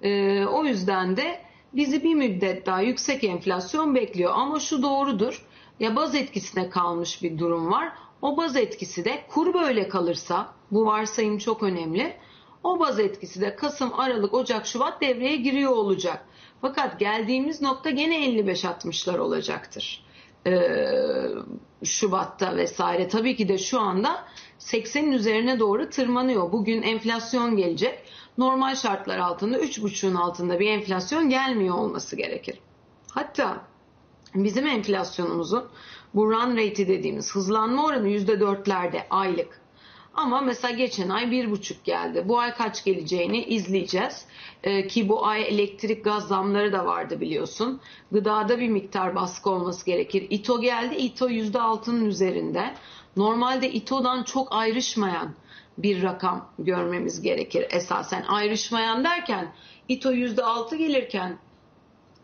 Ee, o yüzden de bizi bir müddet daha yüksek enflasyon bekliyor. Ama şu doğrudur. Ya baz etkisine kalmış bir durum var. O baz etkisi de kur böyle kalırsa bu varsayım çok önemli. O baz etkisi de Kasım, Aralık, Ocak, Şubat devreye giriyor olacak. Fakat geldiğimiz nokta gene 55-60'lar olacaktır. Ee, Şubat'ta vesaire. Tabii ki de şu anda 80'in üzerine doğru tırmanıyor. Bugün enflasyon gelecek. Normal şartlar altında 3,5'un altında bir enflasyon gelmiyor olması gerekir. Hatta bizim enflasyonumuzun bu run rate'i dediğimiz hızlanma oranı %4'lerde aylık. Ama mesela geçen ay bir buçuk geldi. Bu ay kaç geleceğini izleyeceğiz. Ee, ki bu ay elektrik gaz zamları da vardı biliyorsun. Gıdada bir miktar baskı olması gerekir. İTO geldi. İTO yüzde altının üzerinde. Normalde İTO'dan çok ayrışmayan bir rakam görmemiz gerekir esasen. Ayrışmayan derken İTO yüzde altı gelirken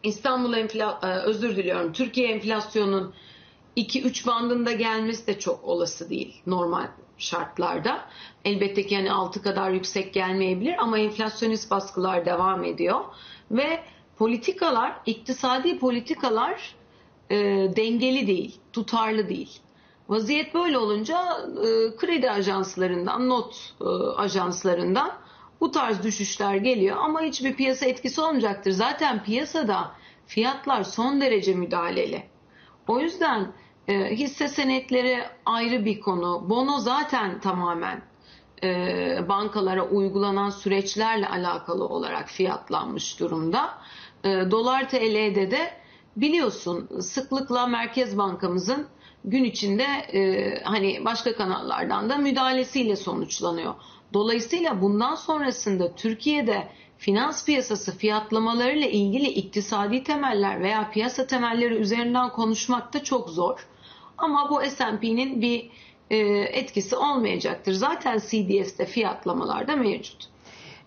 İstanbul enfla e, özür diliyorum Türkiye enflasyonun 2-3 bandında gelmesi de çok olası değil normal şartlarda. Elbette ki yani 6 kadar yüksek gelmeyebilir ama enflasyonist baskılar devam ediyor. Ve politikalar, iktisadi politikalar e, dengeli değil, tutarlı değil. Vaziyet böyle olunca e, kredi ajanslarından, not e, ajanslarından bu tarz düşüşler geliyor ama hiçbir piyasa etkisi olmayacaktır. Zaten piyasada fiyatlar son derece müdahaleli. O yüzden e, hisse senetleri ayrı bir konu. Bono zaten tamamen e, bankalara uygulanan süreçlerle alakalı olarak fiyatlanmış durumda. E, Dolar TL'de de biliyorsun sıklıkla Merkez Bankamızın gün içinde e, hani başka kanallardan da müdahalesiyle sonuçlanıyor. Dolayısıyla bundan sonrasında Türkiye'de finans piyasası fiyatlamalarıyla ilgili iktisadi temeller veya piyasa temelleri üzerinden konuşmak da çok zor. Ama bu S&P'nin bir e, etkisi olmayacaktır. Zaten CDS'te fiyatlamalar da mevcut.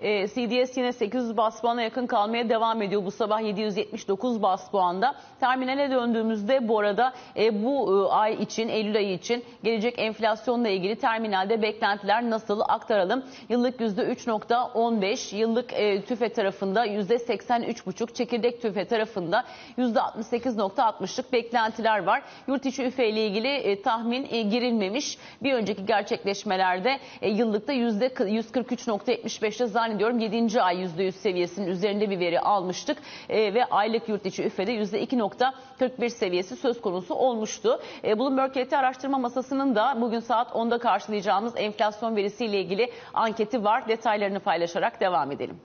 E, CDS yine 800 bas puana yakın kalmaya devam ediyor. Bu sabah 779 bas puanda. Terminale döndüğümüzde bu arada e, bu e, ay için, Eylül ayı için gelecek enflasyonla ilgili terminalde beklentiler nasıl aktaralım? Yıllık %3.15, yıllık e, tüfe tarafında %83.5, çekirdek tüfe tarafında %68.60'lık beklentiler var. Yurt içi üfe ile ilgili e, tahmin e, girilmemiş. Bir önceki gerçekleşmelerde e, yıllıkta %143.75'te zannediyorum 7. ay %100 seviyesinin üzerinde bir veri almıştık e, ve aylık yurt içi üfede %2.41 seviyesi söz konusu olmuştu. E, Bloomberg KT araştırma masasının da bugün saat 10'da karşılayacağımız enflasyon verisiyle ilgili anketi var. Detaylarını paylaşarak devam edelim.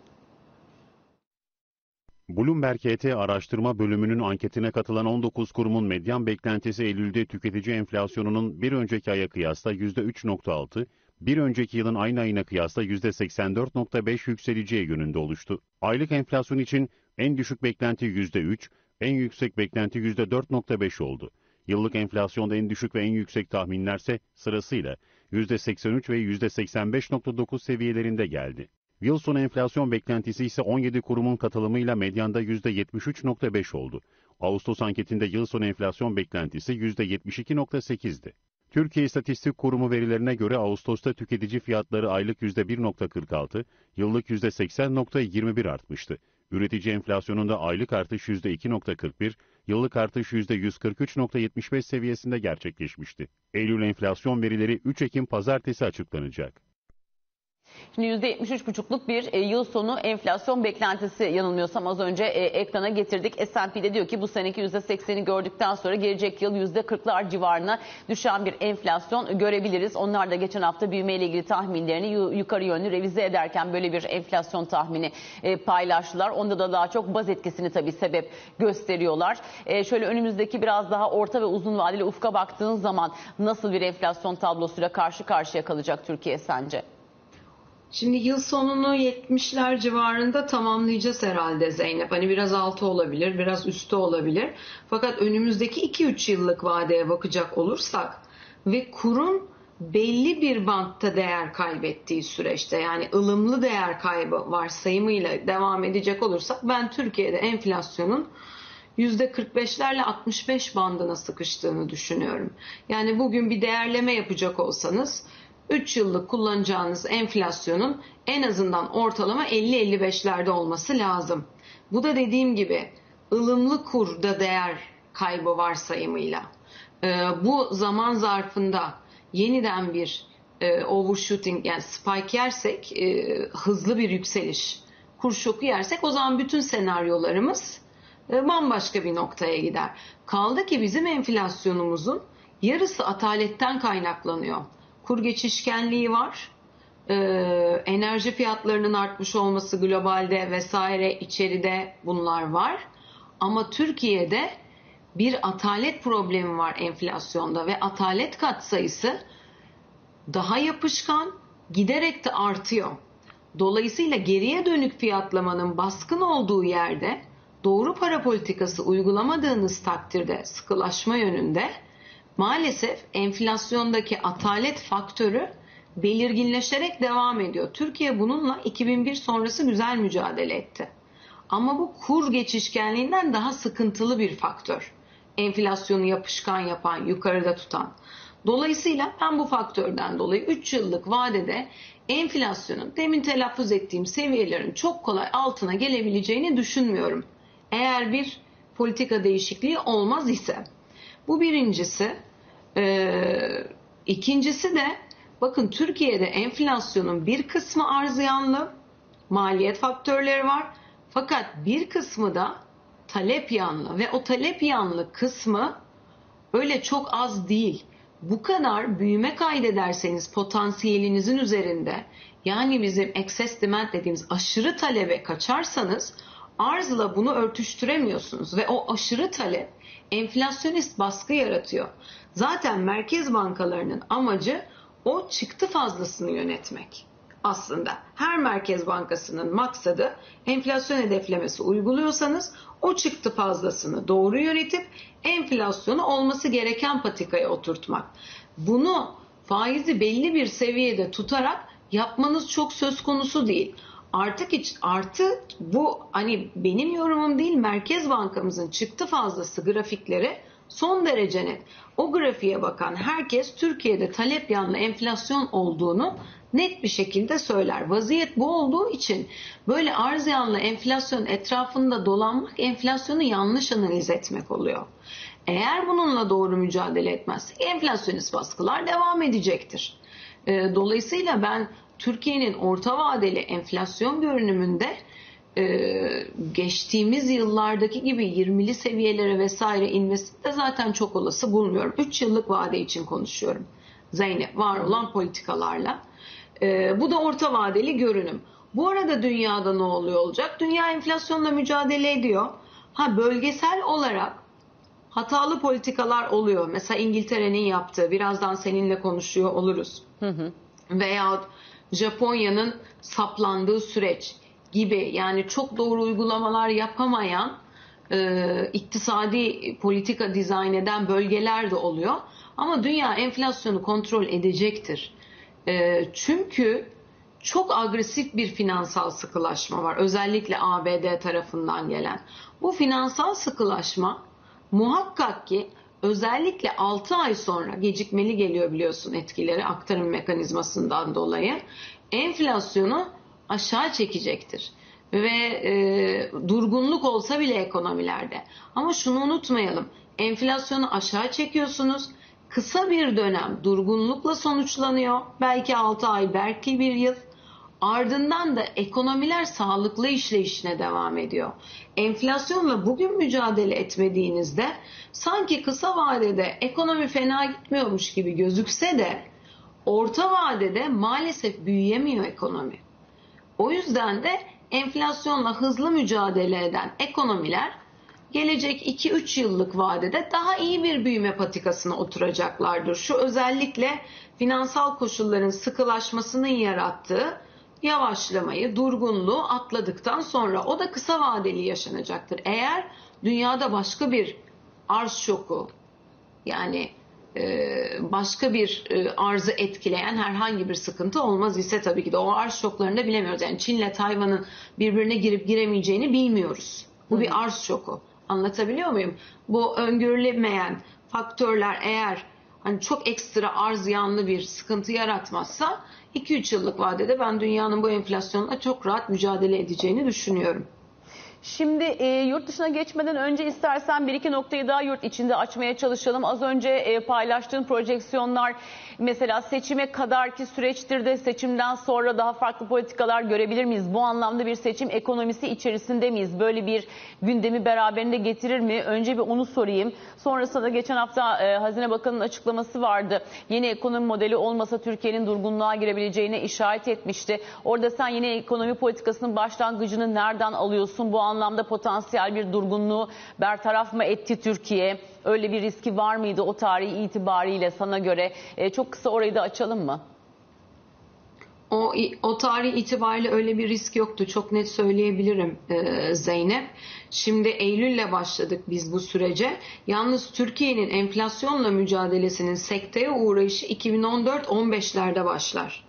Bloomberg HT araştırma bölümünün anketine katılan 19 kurumun medyan beklentisi Eylül'de tüketici enflasyonunun bir önceki aya kıyasla %3.6, bir önceki yılın aynı ayına kıyasla %84.5 yükseleceği yönünde oluştu. Aylık enflasyon için en düşük beklenti %3, en yüksek beklenti %4.5 oldu. Yıllık enflasyonda en düşük ve en yüksek tahminlerse sırasıyla %83 ve %85.9 seviyelerinde geldi. Yıl sonu enflasyon beklentisi ise 17 kurumun katılımıyla medyanda %73.5 oldu. Ağustos anketinde yıl sonu enflasyon beklentisi %72.8'di. Türkiye İstatistik Kurumu verilerine göre Ağustos'ta tüketici fiyatları aylık %1.46, yıllık %80.21 artmıştı. Üretici enflasyonunda aylık artış %2.41, yıllık artış %143.75 seviyesinde gerçekleşmişti. Eylül enflasyon verileri 3 Ekim pazartesi açıklanacak. Şimdi %73,5'luk bir e, yıl sonu enflasyon beklentisi yanılmıyorsam az önce e, ekrana getirdik. S&P'de diyor ki bu seneki %80'i gördükten sonra gelecek yıl %40'lar civarına düşen bir enflasyon görebiliriz. Onlar da geçen hafta büyümeyle ilgili tahminlerini yu- yukarı yönlü revize ederken böyle bir enflasyon tahmini e, paylaştılar. Onda da daha çok baz etkisini tabii sebep gösteriyorlar. Şöyle önümüzdeki biraz daha orta ve uzun vadeli ufka baktığın zaman nasıl bir enflasyon tablosuyla karşı karşıya kalacak Türkiye sence? Şimdi yıl sonunu 70'ler civarında tamamlayacağız herhalde Zeynep. Hani biraz altı olabilir, biraz üstü olabilir. Fakat önümüzdeki 2-3 yıllık vadeye bakacak olursak ve kurun belli bir bantta değer kaybettiği süreçte yani ılımlı değer kaybı varsayımıyla devam edecek olursak ben Türkiye'de enflasyonun %45'lerle 65 bandına sıkıştığını düşünüyorum. Yani bugün bir değerleme yapacak olsanız 3 yıllık kullanacağınız enflasyonun en azından ortalama 50-55'lerde olması lazım. Bu da dediğim gibi ılımlı kurda değer kaybı varsayımıyla. Ee, bu zaman zarfında yeniden bir e, overshooting yani spike yersek e, hızlı bir yükseliş kur şoku yersek o zaman bütün senaryolarımız e, bambaşka bir noktaya gider. Kaldı ki bizim enflasyonumuzun yarısı ataletten kaynaklanıyor. Kur geçişkenliği var. Ee, enerji fiyatlarının artmış olması globalde vesaire içeride bunlar var. Ama Türkiye'de bir atalet problemi var enflasyonda ve atalet katsayısı daha yapışkan giderek de artıyor. Dolayısıyla geriye dönük fiyatlamanın baskın olduğu yerde doğru para politikası uygulamadığınız takdirde sıkılaşma yönünde maalesef enflasyondaki atalet faktörü belirginleşerek devam ediyor. Türkiye bununla 2001 sonrası güzel mücadele etti. Ama bu kur geçişkenliğinden daha sıkıntılı bir faktör. Enflasyonu yapışkan yapan, yukarıda tutan. Dolayısıyla ben bu faktörden dolayı 3 yıllık vadede enflasyonun demin telaffuz ettiğim seviyelerin çok kolay altına gelebileceğini düşünmüyorum. Eğer bir politika değişikliği olmaz ise. Bu birincisi. Ee, ikincisi de bakın Türkiye'de enflasyonun bir kısmı arz yanlı, maliyet faktörleri var. Fakat bir kısmı da talep yanlı ve o talep yanlı kısmı öyle çok az değil. Bu kadar büyüme kaydederseniz potansiyelinizin üzerinde yani bizim excess demand dediğimiz aşırı talebe kaçarsanız arzla bunu örtüştüremiyorsunuz ve o aşırı talep enflasyonist baskı yaratıyor. Zaten merkez bankalarının amacı o çıktı fazlasını yönetmek. Aslında her merkez bankasının maksadı enflasyon hedeflemesi uyguluyorsanız o çıktı fazlasını doğru yönetip enflasyonu olması gereken patikaya oturtmak. Bunu faizi belli bir seviyede tutarak yapmanız çok söz konusu değil. Artık hiç artı bu hani benim yorumum değil Merkez Bankamızın çıktı fazlası grafikleri son derece net. O grafiğe bakan herkes Türkiye'de talep yanlı enflasyon olduğunu net bir şekilde söyler. Vaziyet bu olduğu için böyle arz yanlı enflasyon etrafında dolanmak enflasyonu yanlış analiz etmek oluyor. Eğer bununla doğru mücadele etmezsek enflasyonist baskılar devam edecektir. Dolayısıyla ben Türkiye'nin orta vadeli enflasyon görünümünde geçtiğimiz yıllardaki gibi 20'li seviyelere vesaire inmesi de zaten çok olası bulmuyorum. 3 yıllık vade için konuşuyorum. Zeynep var olan politikalarla. bu da orta vadeli görünüm. Bu arada dünyada ne oluyor olacak? Dünya enflasyonla mücadele ediyor. Ha bölgesel olarak hatalı politikalar oluyor. Mesela İngiltere'nin yaptığı, birazdan seninle konuşuyor oluruz. Hı hı. Veyahut Japonya'nın saplandığı süreç gibi yani çok doğru uygulamalar yapamayan e, iktisadi politika dizayn eden bölgeler de oluyor. Ama dünya enflasyonu kontrol edecektir. E, çünkü çok agresif bir finansal sıkılaşma var. Özellikle ABD tarafından gelen. Bu finansal sıkılaşma muhakkak ki özellikle 6 ay sonra gecikmeli geliyor biliyorsun etkileri aktarım mekanizmasından dolayı enflasyonu aşağı çekecektir. Ve e, durgunluk olsa bile ekonomilerde. Ama şunu unutmayalım. Enflasyonu aşağı çekiyorsunuz. Kısa bir dönem durgunlukla sonuçlanıyor. Belki 6 ay, belki bir yıl. Ardından da ekonomiler sağlıklı işleyişine devam ediyor. Enflasyonla bugün mücadele etmediğinizde sanki kısa vadede ekonomi fena gitmiyormuş gibi gözükse de orta vadede maalesef büyüyemiyor ekonomi. O yüzden de enflasyonla hızlı mücadele eden ekonomiler gelecek 2-3 yıllık vadede daha iyi bir büyüme patikasına oturacaklardır. Şu özellikle finansal koşulların sıkılaşmasının yarattığı yavaşlamayı, durgunluğu atladıktan sonra o da kısa vadeli yaşanacaktır. Eğer dünyada başka bir arz şoku yani başka bir arzı etkileyen herhangi bir sıkıntı olmaz ise tabii ki de o arz şoklarını bilemiyoruz. Yani Çin'le Tayvan'ın birbirine girip giremeyeceğini bilmiyoruz. Bu bir arz şoku. Anlatabiliyor muyum? Bu öngörülemeyen faktörler eğer hani çok ekstra arz yanlı bir sıkıntı yaratmazsa 2-3 yıllık vadede ben dünyanın bu enflasyonla çok rahat mücadele edeceğini düşünüyorum. Şimdi e, yurt dışına geçmeden önce istersen bir iki noktayı daha yurt içinde açmaya çalışalım. Az önce e, paylaştığın projeksiyonlar mesela seçime kadarki süreçtir de seçimden sonra daha farklı politikalar görebilir miyiz? Bu anlamda bir seçim ekonomisi içerisinde miyiz? Böyle bir gündemi beraberinde getirir mi? Önce bir onu sorayım. Sonrasında da geçen hafta e, Hazine Bakanı'nın açıklaması vardı. Yeni ekonomi modeli olmasa Türkiye'nin durgunluğa girebileceğine işaret etmişti. Orada sen yeni ekonomi politikasının başlangıcını nereden alıyorsun? Bu anlamda potansiyel bir durgunluğu bertaraf mı etti Türkiye? Öyle bir riski var mıydı o tarih itibariyle sana göre? E, çok kısa orayı da açalım mı? O, o tarih itibariyle öyle bir risk yoktu. Çok net söyleyebilirim e, Zeynep. Şimdi Eylül'le başladık biz bu sürece. Yalnız Türkiye'nin enflasyonla mücadelesinin sekteye uğrayışı 2014-15'lerde başlar.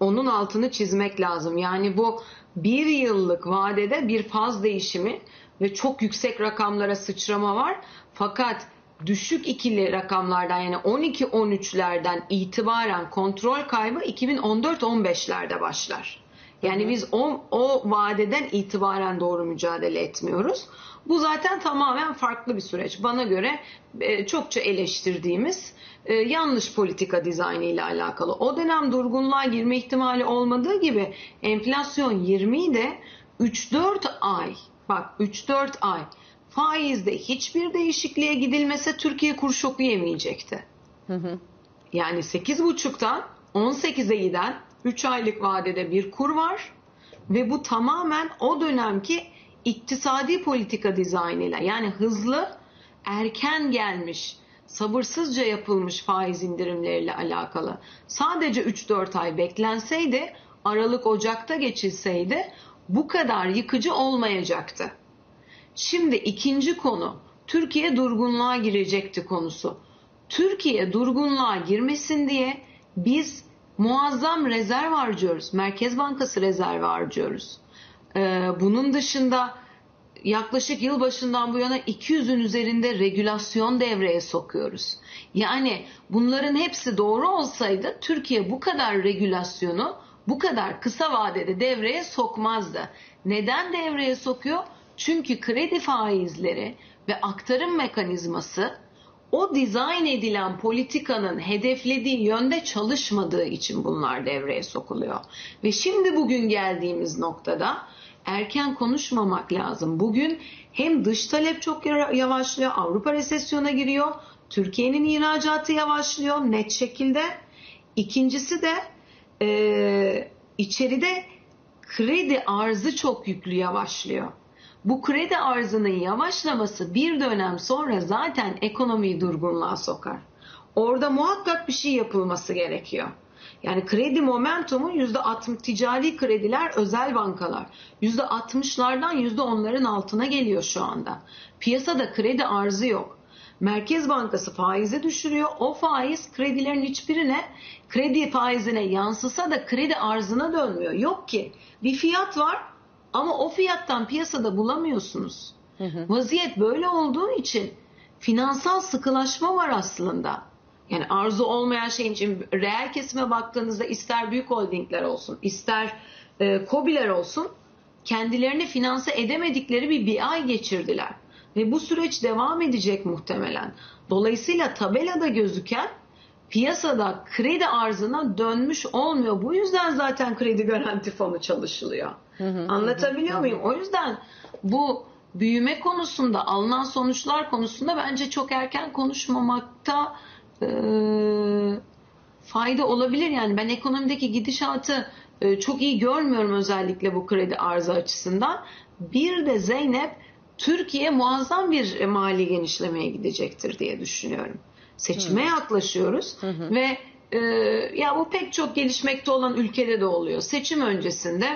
Onun altını çizmek lazım. Yani bu bir yıllık vadede bir faz değişimi ve çok yüksek rakamlara sıçrama var. Fakat düşük ikili rakamlardan yani 12-13'lerden itibaren kontrol kaybı 2014-15'lerde başlar. Yani biz o, o vadeden itibaren doğru mücadele etmiyoruz. Bu zaten tamamen farklı bir süreç. Bana göre e, çokça eleştirdiğimiz e, yanlış politika dizaynı ile alakalı. O dönem durgunluğa girme ihtimali olmadığı gibi enflasyon 20'yi de 3-4 ay bak 3-4 ay faizde hiçbir değişikliğe gidilmese Türkiye kur şoku yemeyecekti. Hı hı. Yani 8,5'tan 18'e giden 3 aylık vadede bir kur var ve bu tamamen o dönemki iktisadi politika dizaynıyla yani hızlı erken gelmiş sabırsızca yapılmış faiz indirimleriyle alakalı. Sadece 3-4 ay beklenseydi Aralık Ocak'ta geçilseydi bu kadar yıkıcı olmayacaktı. Şimdi ikinci konu Türkiye durgunluğa girecekti konusu. Türkiye durgunluğa girmesin diye biz muazzam rezerv harcıyoruz. Merkez Bankası rezerv harcıyoruz. Ee, bunun dışında yaklaşık yılbaşından bu yana 200'ün üzerinde regülasyon devreye sokuyoruz. Yani bunların hepsi doğru olsaydı Türkiye bu kadar regülasyonu bu kadar kısa vadede devreye sokmazdı. Neden devreye sokuyor? Çünkü kredi faizleri ve aktarım mekanizması o dizayn edilen politikanın hedeflediği yönde çalışmadığı için bunlar devreye sokuluyor. Ve şimdi bugün geldiğimiz noktada erken konuşmamak lazım. Bugün hem dış talep çok yavaşlıyor, Avrupa resesyona giriyor, Türkiye'nin ihracatı yavaşlıyor net şekilde. İkincisi de e, içeride kredi arzı çok yüklü yavaşlıyor. Bu kredi arzının yavaşlaması bir dönem sonra zaten ekonomiyi durgunluğa sokar. Orada muhakkak bir şey yapılması gerekiyor. Yani kredi momentumu yüzde 60 ticari krediler özel bankalar yüzde 60'lardan yüzde 10'ların altına geliyor şu anda. Piyasada kredi arzı yok. Merkez Bankası faizi düşürüyor. O faiz kredilerin hiçbirine kredi faizine yansısa da kredi arzına dönmüyor. Yok ki bir fiyat var ama o fiyattan piyasada bulamıyorsunuz. Hı hı. Vaziyet böyle olduğu için finansal sıkılaşma var aslında. Yani arzu olmayan şeyin için reel kesime baktığınızda ister büyük holdingler olsun, ister e, kobiler olsun kendilerini finanse edemedikleri bir bir ay geçirdiler. Ve bu süreç devam edecek muhtemelen. Dolayısıyla tabelada gözüken piyasada kredi arzına dönmüş olmuyor. Bu yüzden zaten kredi garanti fonu çalışılıyor. Anlatabiliyor muyum? O yüzden bu büyüme konusunda alınan sonuçlar konusunda bence çok erken konuşmamakta e, fayda olabilir. Yani ben ekonomideki gidişatı e, çok iyi görmüyorum özellikle bu kredi arzı açısından. Bir de Zeynep Türkiye muazzam bir e, mali genişlemeye gidecektir diye düşünüyorum. Seçime yaklaşıyoruz ve e, ya bu pek çok gelişmekte olan ülkede de oluyor. Seçim öncesinde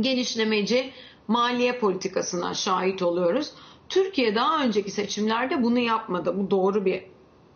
genişlemeci maliye politikasına şahit oluyoruz. Türkiye daha önceki seçimlerde bunu yapmadı. Bu doğru bir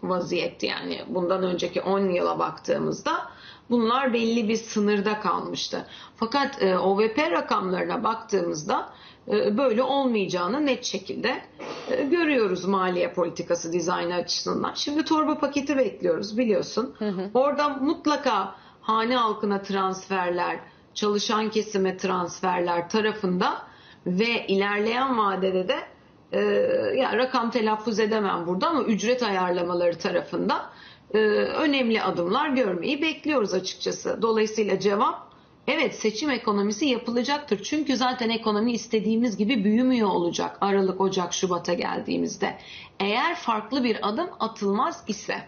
vaziyetti yani. Bundan önceki 10 yıla baktığımızda bunlar belli bir sınırda kalmıştı. Fakat e, OVP rakamlarına baktığımızda e, böyle olmayacağını net şekilde e, görüyoruz maliye politikası dizaynı açısından. Şimdi torba paketi bekliyoruz biliyorsun. Orada mutlaka hane halkına transferler, çalışan kesime transferler tarafında ve ilerleyen vadede de e, ya rakam telaffuz edemem burada ama ücret ayarlamaları tarafında e, önemli adımlar görmeyi bekliyoruz açıkçası. Dolayısıyla cevap evet seçim ekonomisi yapılacaktır. Çünkü zaten ekonomi istediğimiz gibi büyümüyor olacak Aralık, Ocak, Şubat'a geldiğimizde. Eğer farklı bir adım atılmaz ise.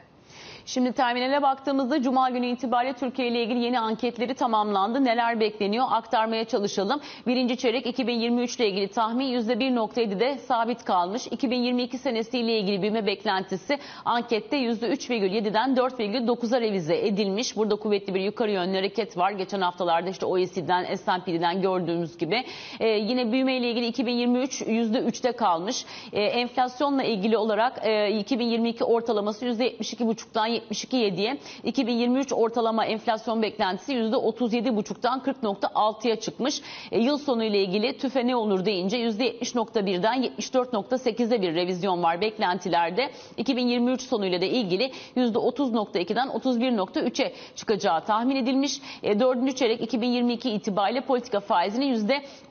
Şimdi terminale baktığımızda Cuma günü itibariyle Türkiye ile ilgili yeni anketleri tamamlandı. Neler bekleniyor aktarmaya çalışalım. Birinci çeyrek 2023 ile ilgili tahmin %1.7'de sabit kalmış. 2022 senesiyle ilgili büyüme beklentisi ankette %3,7'den 4,9'a revize edilmiş. Burada kuvvetli bir yukarı yönlü hareket var. Geçen haftalarda işte OECD'den, S&P'den gördüğümüz gibi. Ee, yine büyüme ile ilgili 2023 %3'te kalmış. Ee, enflasyonla ilgili olarak e, 2022 ortalaması %72,5'dan 72.7'ye 2023 ortalama enflasyon beklentisi %37,5'tan 40.6'ya çıkmış. E, yıl sonu ile ilgili tüfe ne olur deyince %70.1'den 74.8'e bir revizyon var beklentilerde. 2023 sonuyla da ilgili %30.2'den 31.3'e çıkacağı tahmin edilmiş. E, dördüncü çeyrek 2022 itibariyle politika faizinin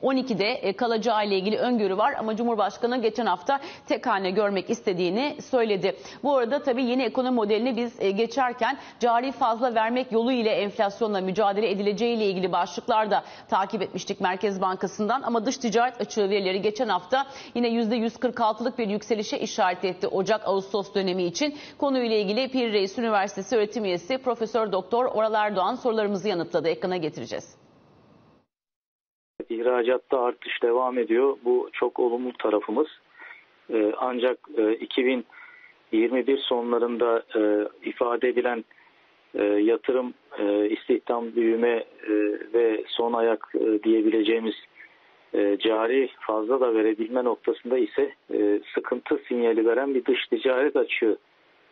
%12'de e, kalacağı ile ilgili öngörü var ama Cumhurbaşkanı geçen hafta tek hane görmek istediğini söyledi. Bu arada tabii yeni ekonomi modelini biz geçtiğimiz geçerken cari fazla vermek yolu ile enflasyonla mücadele edileceği ile ilgili başlıklar da takip etmiştik Merkez Bankası'ndan ama dış ticaret açığı verileri geçen hafta yine %146'lık bir yükselişe işaret etti Ocak-Ağustos dönemi için. Konuyla ilgili Pir Reis Üniversitesi öğretim üyesi Profesör Doktor Oral Erdoğan sorularımızı yanıtladı. Ekrana getireceğiz. İhracatta artış devam ediyor. Bu çok olumlu tarafımız. E, ancak e, 2000 21 sonlarında e, ifade edilen e, yatırım, e, istihdam, büyüme e, ve son ayak e, diyebileceğimiz e, cari fazla da verebilme noktasında ise e, sıkıntı sinyali veren bir dış ticaret açığı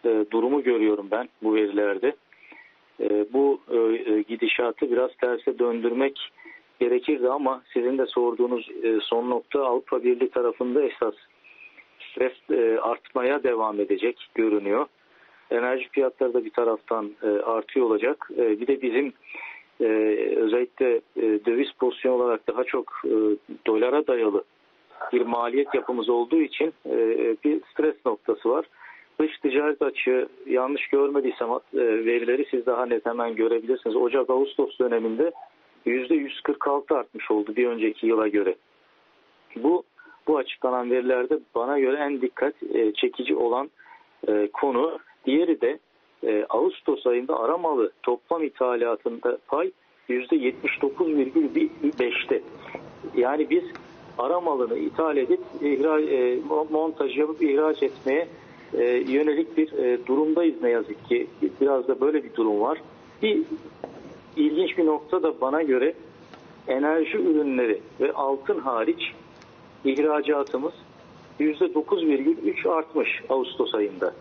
e, durumu görüyorum ben bu verilerde. E, bu e, e gidişatı biraz terse döndürmek gerekirdi ama sizin de sorduğunuz e, son nokta Avrupa Birliği tarafında esas stres e, artmaya devam edecek görünüyor. Enerji fiyatları da bir taraftan e, artıyor olacak. E, bir de bizim özellikle döviz pozisyonu olarak daha çok dolara dayalı bir maliyet yapımız olduğu için bir stres noktası var. Dış ticaret açığı yanlış görmediysem verileri siz daha net hemen görebilirsiniz. Ocak-Ağustos döneminde %146 artmış oldu bir önceki yıla göre. Bu bu açıklanan verilerde bana göre en dikkat e, çekici olan e, konu. Diğeri de e, Ağustos ayında aramalı toplam ithalatında pay %79,5'te. Yani biz aramalını ithal edip ihraç, montaj yapıp ihraç etmeye yönelik bir durumdayız ne yazık ki. Biraz da böyle bir durum var. Bir ilginç bir nokta da bana göre enerji ürünleri ve altın hariç ihracatımız %9,3 artmış Ağustos ayında.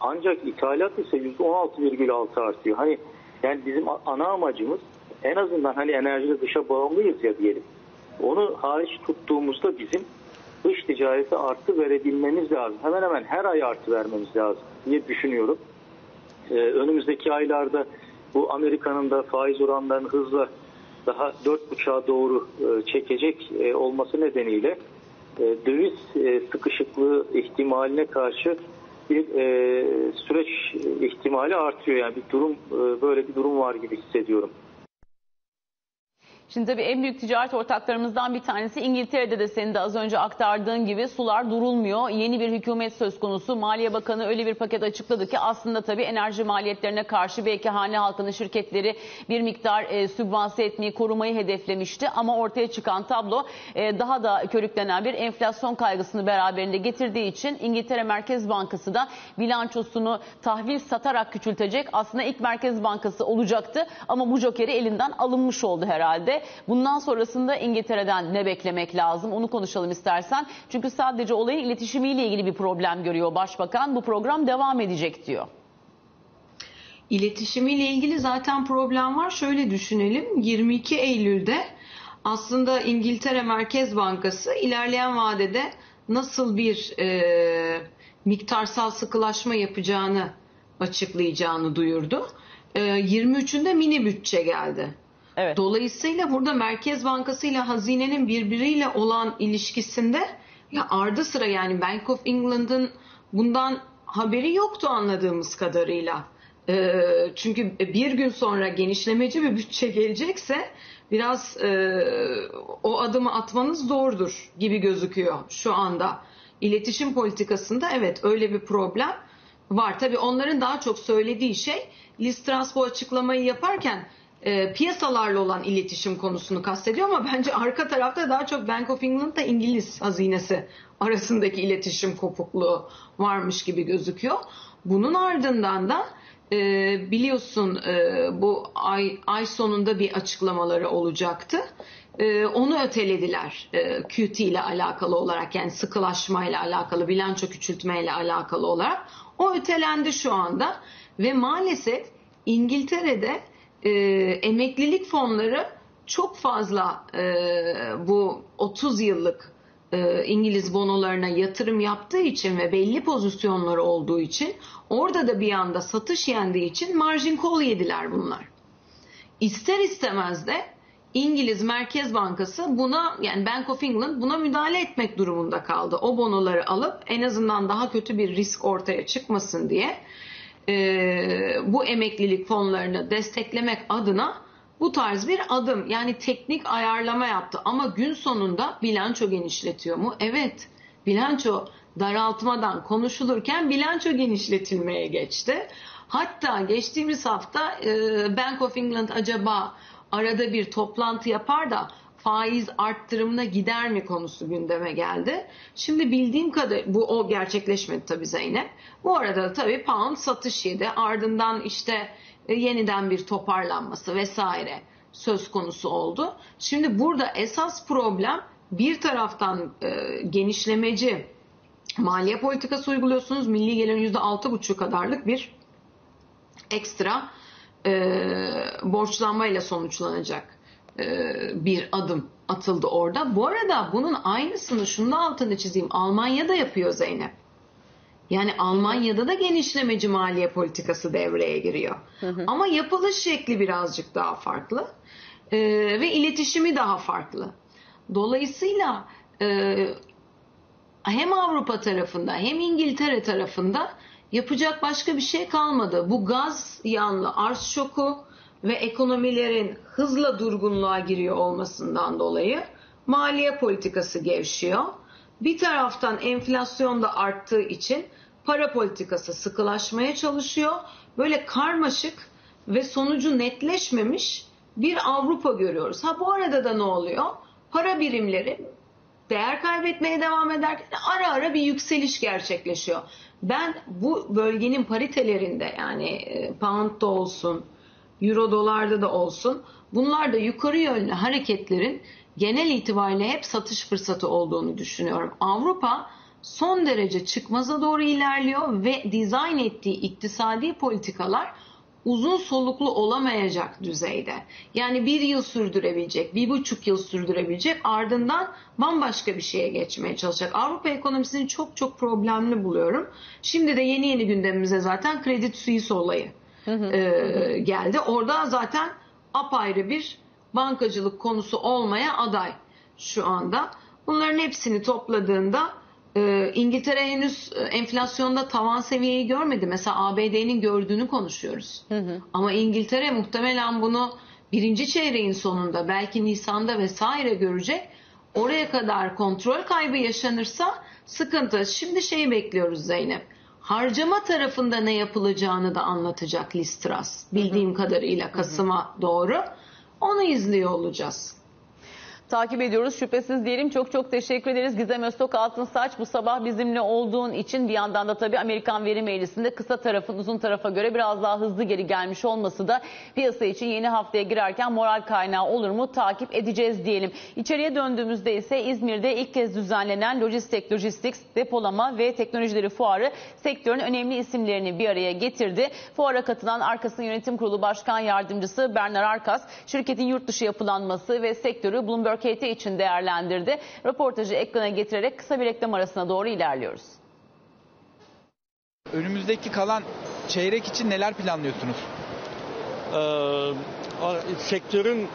Ancak ithalat ise %16,6 artıyor. Hani yani bizim ana amacımız en azından hani enerjide dışa bağımlıyız ya diyelim. Onu hariç tuttuğumuzda bizim dış ticarete artı verebilmemiz lazım. Hemen hemen her ay artı vermemiz lazım diye düşünüyorum. Ee, önümüzdeki aylarda bu Amerika'nın da faiz oranlarını hızla daha 4.5'a doğru e, çekecek e, olması nedeniyle e, döviz sıkışıklığı ihtimaline karşı bir süreç ihtimali artıyor. Yani bir durum böyle bir durum var gibi hissediyorum. Şimdi tabii en büyük ticaret ortaklarımızdan bir tanesi İngiltere'de de senin de az önce aktardığın gibi sular durulmuyor. Yeni bir hükümet söz konusu. Maliye Bakanı öyle bir paket açıkladı ki aslında tabii enerji maliyetlerine karşı belki hane halkının şirketleri bir miktar e, sübvanse etmeyi, korumayı hedeflemişti. Ama ortaya çıkan tablo e, daha da körüklenen bir enflasyon kaygısını beraberinde getirdiği için İngiltere Merkez Bankası da bilançosunu tahvil satarak küçültecek. Aslında ilk Merkez Bankası olacaktı ama bu jokeri elinden alınmış oldu herhalde. Bundan sonrasında İngiltere'den ne beklemek lazım onu konuşalım istersen. Çünkü sadece olayın iletişimiyle ilgili bir problem görüyor Başbakan. Bu program devam edecek diyor. İletişimiyle ilgili zaten problem var. Şöyle düşünelim. 22 Eylül'de aslında İngiltere Merkez Bankası ilerleyen vadede nasıl bir e, miktarsal sıkılaşma yapacağını açıklayacağını duyurdu. E, 23'ünde mini bütçe geldi. Evet. Dolayısıyla burada Merkez Bankası ile hazinenin birbiriyle olan ilişkisinde ya ardı sıra yani Bank of England'ın bundan haberi yoktu anladığımız kadarıyla. Ee, çünkü bir gün sonra genişlemeci bir bütçe gelecekse biraz e, o adımı atmanız zordur gibi gözüküyor şu anda. İletişim politikasında evet öyle bir problem var. Tabii onların daha çok söylediği şey Liz Truss bu açıklamayı yaparken e, piyasalarla olan iletişim konusunu kastediyor ama bence arka tarafta daha çok Bank of England'da İngiliz hazinesi arasındaki iletişim kopukluğu varmış gibi gözüküyor. Bunun ardından da e, biliyorsun e, bu ay, ay sonunda bir açıklamaları olacaktı. E, onu ötelediler e, QT ile alakalı olarak yani sıkılaşma ile alakalı bilanço küçültme ile alakalı olarak. O ötelendi şu anda ve maalesef İngiltere'de e, emeklilik fonları çok fazla e, bu 30 yıllık e, İngiliz bonolarına yatırım yaptığı için ve belli pozisyonları olduğu için orada da bir anda satış yendiği için margin call yediler bunlar. İster istemez de İngiliz Merkez Bankası buna yani Bank of England buna müdahale etmek durumunda kaldı. O bonoları alıp en azından daha kötü bir risk ortaya çıkmasın diye e, bu emeklilik fonlarını desteklemek adına bu tarz bir adım yani teknik ayarlama yaptı ama gün sonunda bilanço genişletiyor mu? Evet bilanço daraltmadan konuşulurken bilanço genişletilmeye geçti. Hatta geçtiğimiz hafta e, Bank of England acaba arada bir toplantı yapar da faiz arttırımına gider mi konusu gündeme geldi. Şimdi bildiğim kadar bu o gerçekleşmedi tabii Zeynep. Bu arada tabii pound satış yedi. Ardından işte e, yeniden bir toparlanması vesaire söz konusu oldu. Şimdi burada esas problem bir taraftan e, genişlemeci maliye politikası uyguluyorsunuz. Milli gelirin %6,5 kadarlık bir ekstra e, borçlanmayla sonuçlanacak bir adım atıldı orada. Bu arada bunun aynısını şunun altını çizeyim. Almanya'da yapıyor Zeynep. Yani Almanya'da da genişlemeci maliye politikası devreye giriyor. Hı hı. Ama yapılış şekli birazcık daha farklı. Ee, ve iletişimi daha farklı. Dolayısıyla e, hem Avrupa tarafında hem İngiltere tarafında yapacak başka bir şey kalmadı. Bu gaz yanlı arz şoku ve ekonomilerin hızla durgunluğa giriyor olmasından dolayı maliye politikası gevşiyor. Bir taraftan enflasyon da arttığı için para politikası sıkılaşmaya çalışıyor. Böyle karmaşık ve sonucu netleşmemiş bir Avrupa görüyoruz. Ha bu arada da ne oluyor? Para birimleri değer kaybetmeye devam ederken ara ara bir yükseliş gerçekleşiyor. Ben bu bölgenin paritelerinde yani e, pound da olsun, euro dolarda da olsun bunlar da yukarı yönlü hareketlerin genel itibariyle hep satış fırsatı olduğunu düşünüyorum. Avrupa son derece çıkmaza doğru ilerliyor ve dizayn ettiği iktisadi politikalar uzun soluklu olamayacak düzeyde. Yani bir yıl sürdürebilecek, bir buçuk yıl sürdürebilecek ardından bambaşka bir şeye geçmeye çalışacak. Avrupa ekonomisini çok çok problemli buluyorum. Şimdi de yeni yeni gündemimize zaten Credit Suisse olayı e, geldi. Orada zaten apayrı bir bankacılık konusu olmaya aday şu anda. Bunların hepsini topladığında Ee, İngiltere henüz e, enflasyonda tavan seviyeyi görmedi. Mesela ABD'nin gördüğünü konuşuyoruz. Ama İngiltere muhtemelen bunu birinci çeyreğin sonunda belki Nisan'da vesaire görecek. Oraya kadar kontrol kaybı yaşanırsa sıkıntı. Şimdi şeyi bekliyoruz Zeynep. Harcama tarafında ne yapılacağını da anlatacak Liz Truss. Bildiğim kadarıyla Kasım'a doğru. Onu izliyor olacağız. Takip ediyoruz şüphesiz diyelim. Çok çok teşekkür ederiz. Gizem Öztok Altınsaç bu sabah bizimle olduğun için bir yandan da tabii Amerikan veri meclisinde kısa tarafın uzun tarafa göre biraz daha hızlı geri gelmiş olması da piyasa için yeni haftaya girerken moral kaynağı olur mu takip edeceğiz diyelim. İçeriye döndüğümüzde ise İzmir'de ilk kez düzenlenen Lojistik, Logistics, Depolama ve Teknolojileri Fuarı sektörün önemli isimlerini bir araya getirdi. Fuara katılan Arkas'ın yönetim kurulu başkan yardımcısı Bernard Arkas, şirketin yurt dışı yapılanması ve sektörü Bloomberg KT için değerlendirdi. Röportajı ekrana getirerek kısa bir reklam arasına doğru ilerliyoruz. Önümüzdeki kalan çeyrek için neler planlıyorsunuz? Ee, sektörün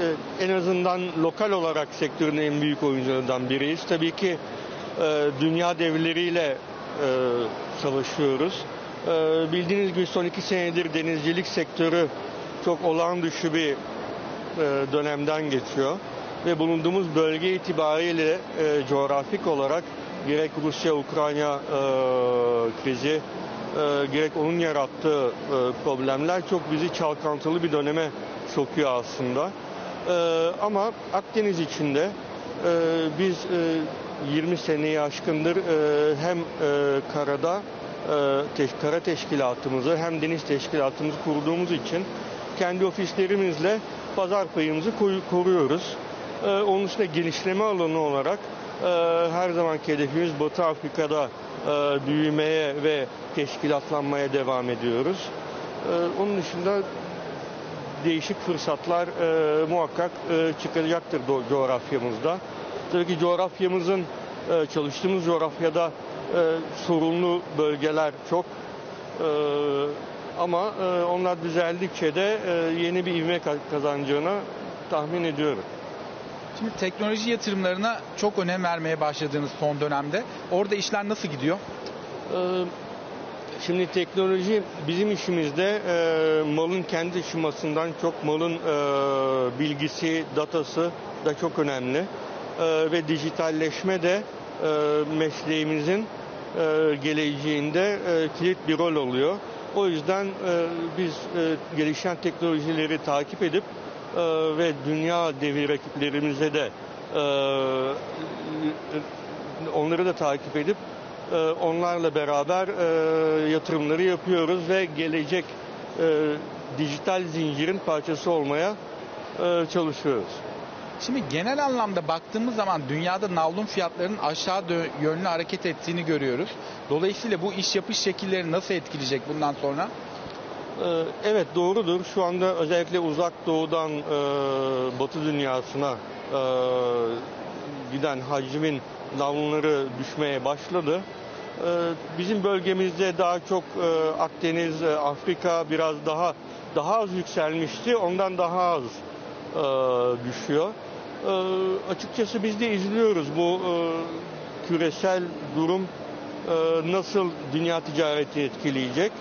e, en azından lokal olarak sektörün en büyük oyuncularından biriyiz. Tabii ki e, dünya devleriyle e, savaşıyoruz. E, bildiğiniz gibi son iki senedir denizcilik sektörü çok olağan dışı bir e, dönemden geçiyor. Ve bulunduğumuz bölge itibariyle e, coğrafik olarak gerek Rusya-Ukrayna e, krizi, e, gerek onun yarattığı e, problemler çok bizi çalkantılı bir döneme sokuyor aslında. E, ama Akdeniz içinde e, biz e, 20 seneyi aşkındır e, hem e, karada e, teş, kara teşkilatımızı hem deniz teşkilatımızı kurduğumuz için kendi ofislerimizle pazar payımızı koru- koruyoruz. E, onun dışında genişleme alanı olarak e, her zamanki hedefimiz Batı Afrika'da e, büyümeye ve teşkilatlanmaya devam ediyoruz. E, onun dışında değişik fırsatlar e, muhakkak e, çıkacaktır coğrafyamızda. Tabii ki coğrafyamızın e, çalıştığımız coğrafyada e, sorunlu bölgeler çok. E, ama e, onlar düzeldikçe de e, yeni bir ivme ka- kazanacağını tahmin ediyorum. Şimdi teknoloji yatırımlarına çok önem vermeye başladığınız son dönemde. Orada işler nasıl gidiyor? Ee, Şimdi teknoloji bizim işimizde e, malın kendi taşımasından çok malın e, bilgisi, datası da çok önemli. E, ve dijitalleşme de mesleğimizin geleceğinde kilit bir rol oluyor. O yüzden biz gelişen teknolojileri takip edip e, ve dünya devi rakiplerimize de e, onları da takip edip e, onlarla beraber e, yatırımları yapıyoruz ve gelecek e, dijital zincirin parçası olmaya e, çalışıyoruz. Şimdi genel anlamda baktığımız zaman dünyada navlun fiyatlarının aşağı yönlü hareket ettiğini görüyoruz. Dolayısıyla bu iş yapış şekilleri nasıl etkileyecek bundan sonra? Ee, Evet doğrudur. Şu anda özellikle uzak doğudan e, batı dünyasına e, giden hacmin damlaları düşmeye başladı. E, bizim bölgemizde daha çok Akdeniz, Afrika biraz daha daha az yükselmişti. Ondan daha az düşüyor. Açıkçası biz de izliyoruz bu küresel durum nasıl dünya ticareti etkileyecek.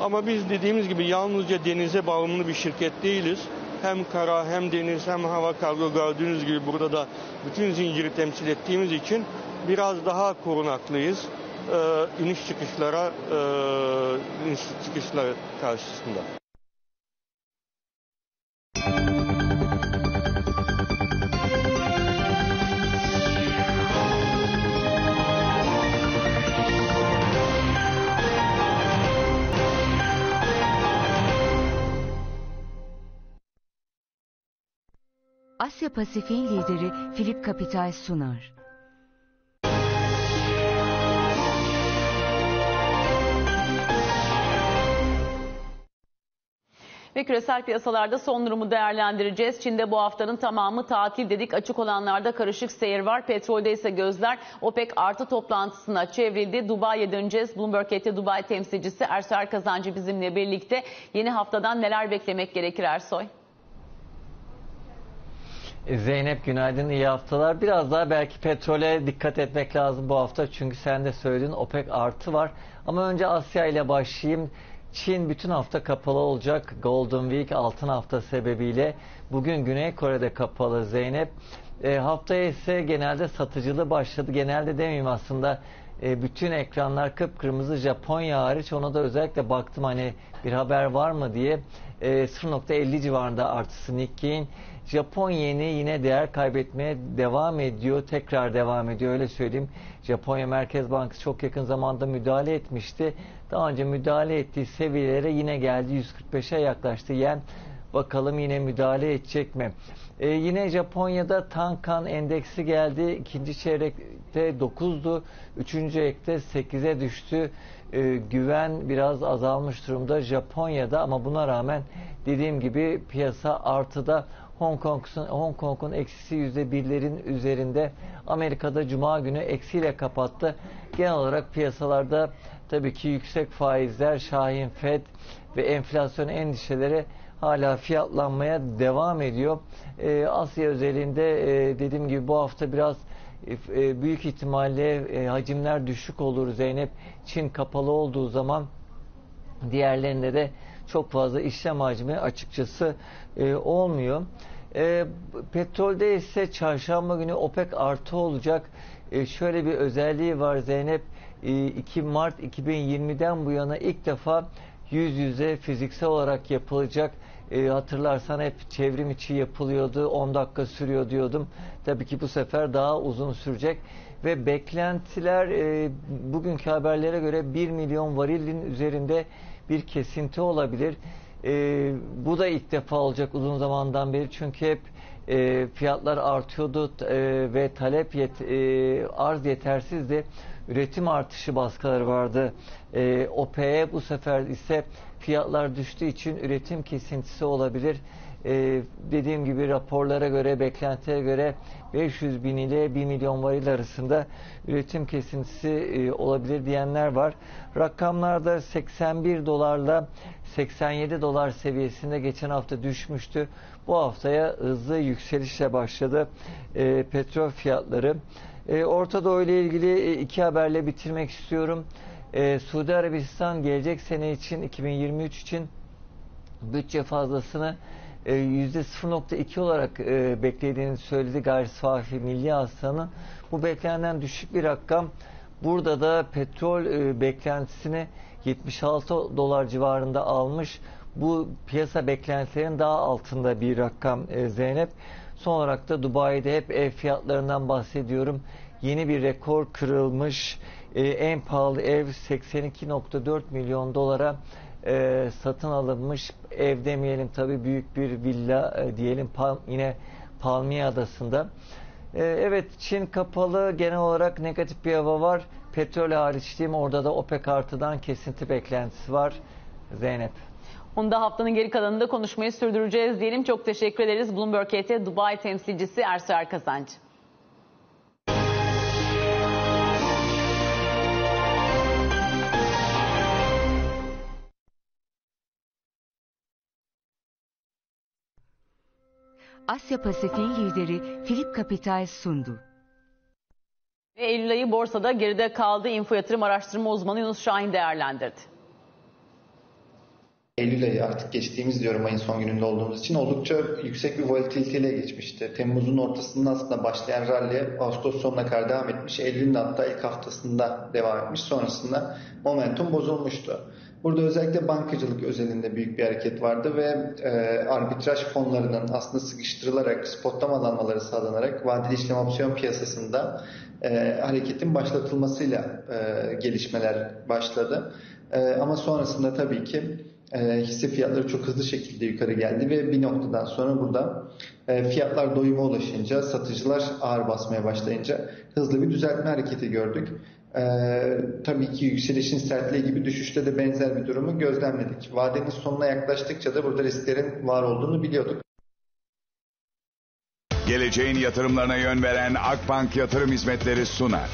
Ama biz dediğimiz gibi yalnızca denize bağımlı bir şirket değiliz. Hem kara hem deniz hem hava kargo gördüğünüz gibi burada da bütün zinciri temsil ettiğimiz için biraz daha korunaklıyız. Ee, iniş çıkışlara e, iniş çıkışlar karşısında. Asya Pasifik'in lideri Philip Capital sunar. Ve küresel piyasalarda son durumu değerlendireceğiz. Çin'de bu haftanın tamamı tatil dedik. Açık olanlarda karışık seyir var. Petrolde ise gözler OPEC artı toplantısına çevrildi. Dubai'ye döneceğiz. Bloomberg ET Dubai temsilcisi Ersoy Kazancı bizimle birlikte. Yeni haftadan neler beklemek gerekir Ersoy? Zeynep günaydın, iyi haftalar. Biraz daha belki petrole dikkat etmek lazım bu hafta. Çünkü sen de söyledin OPEC artı var. Ama önce Asya ile başlayayım. Çin bütün hafta kapalı olacak. Golden Week altın hafta sebebiyle. Bugün Güney Kore'de kapalı Zeynep. E, haftaya ise genelde satıcılı başladı. Genelde demeyeyim aslında e, bütün ekranlar kıpkırmızı Japonya hariç ona da özellikle baktım hani bir haber var mı diye e, 0.50 civarında artısı Nikkei'nin Japon yeni yine değer kaybetmeye devam ediyor tekrar devam ediyor öyle söyleyeyim Japonya Merkez Bankası çok yakın zamanda müdahale etmişti daha önce müdahale ettiği seviyelere yine geldi 145'e yaklaştı yen bakalım yine müdahale edecek mi ee, yine Japonya'da Tankan endeksi geldi. İkinci çeyrekte 9'du. Üçüncü çeyrekte 8'e düştü. Ee, güven biraz azalmış durumda Japonya'da ama buna rağmen dediğim gibi piyasa artıda Hong Kong'un Hong Kong'un eksisi yüzde birlerin üzerinde. Amerika'da Cuma günü eksiyle kapattı. Genel olarak piyasalarda tabii ki yüksek faizler, Şahin Fed ve enflasyon endişeleri hala fiyatlanmaya devam ediyor. Ee, Asya özelinde e, dediğim gibi bu hafta biraz e, büyük ihtimalle e, hacimler düşük olur Zeynep. Çin kapalı olduğu zaman diğerlerinde de çok fazla işlem hacmi açıkçası e, olmuyor. E, petrolde ise çarşamba günü OPEC artı olacak. Şöyle bir özelliği var Zeynep. E, 2 Mart 2020'den bu yana ilk defa yüz yüze fiziksel olarak yapılacak. E, hatırlarsan hep çevrim içi yapılıyordu. 10 dakika sürüyor diyordum. Tabii ki bu sefer daha uzun sürecek. Ve beklentiler e, bugünkü haberlere göre 1 milyon varilin üzerinde bir kesinti olabilir. E, bu da ilk defa olacak uzun zamandan beri. Çünkü hep e, fiyatlar artıyordu e, ve talep yet, e, arz yetersizdi. Üretim artışı baskıları vardı. E, OPE'ye bu sefer ise fiyatlar düştüğü için üretim kesintisi olabilir. Ee, dediğim gibi raporlara göre, beklentilere göre 500 bin ile 1 milyon varil arasında üretim kesintisi e, olabilir diyenler var. Rakamlarda 81 dolarla 87 dolar seviyesinde geçen hafta düşmüştü. Bu haftaya hızlı yükselişle başladı e, petrol fiyatları. E, Orta Doğu ile ilgili e, iki haberle bitirmek istiyorum. Ee, Suudi Arabistan gelecek sene için 2023 için bütçe fazlasını e, %0.2 olarak e, beklediğini söyledi gayri safi milli hasılanın. Bu beklenen düşük bir rakam. Burada da petrol e, beklentisini 76 dolar civarında almış. Bu piyasa beklentilerin daha altında bir rakam e, Zeynep. Son olarak da Dubai'de hep ev fiyatlarından bahsediyorum. Yeni bir rekor kırılmış. E, en pahalı ev 82.4 milyon dolara e, satın alınmış. Ev demeyelim tabi büyük bir villa e, diyelim Pal yine Palmiye Adası'nda. E, evet Çin kapalı genel olarak negatif bir hava var. Petrol hariç diyeyim orada da OPEC artıdan kesinti beklentisi var. Zeynep. Onu da haftanın geri kalanında konuşmayı sürdüreceğiz diyelim. Çok teşekkür ederiz. Bloomberg ET Dubai temsilcisi Ersoy Kazancı. Asya Pasifik'in lideri Philip Capital sundu. Ve Eylül ayı borsada geride kaldı. Info yatırım araştırma uzmanı Yunus Şahin değerlendirdi. Eylül ayı artık geçtiğimiz diyorum ayın son gününde olduğumuz için oldukça yüksek bir volatiliteyle geçmişti. Temmuz'un ortasında aslında başlayan rally Ağustos sonuna kadar devam etmiş. Eylül'ün hatta ilk haftasında devam etmiş. Sonrasında momentum bozulmuştu. Burada özellikle bankacılık özelinde büyük bir hareket vardı ve e, arbitraj fonlarının aslında sıkıştırılarak, spotlama almaları sağlanarak vadeli işlem opsiyon piyasasında e, hareketin başlatılmasıyla e, gelişmeler başladı. E, ama sonrasında tabii ki e, hisse fiyatları çok hızlı şekilde yukarı geldi ve bir noktadan sonra burada e, fiyatlar doyuma ulaşınca, satıcılar ağır basmaya başlayınca hızlı bir düzeltme hareketi gördük. Ee, tabii ki yükselişin sertliği gibi düşüşte de benzer bir durumu gözlemledik. Vadenin sonuna yaklaştıkça da burada risklerin var olduğunu biliyorduk. Geleceğin yatırımlarına yön veren Akbank Yatırım Hizmetleri sunar.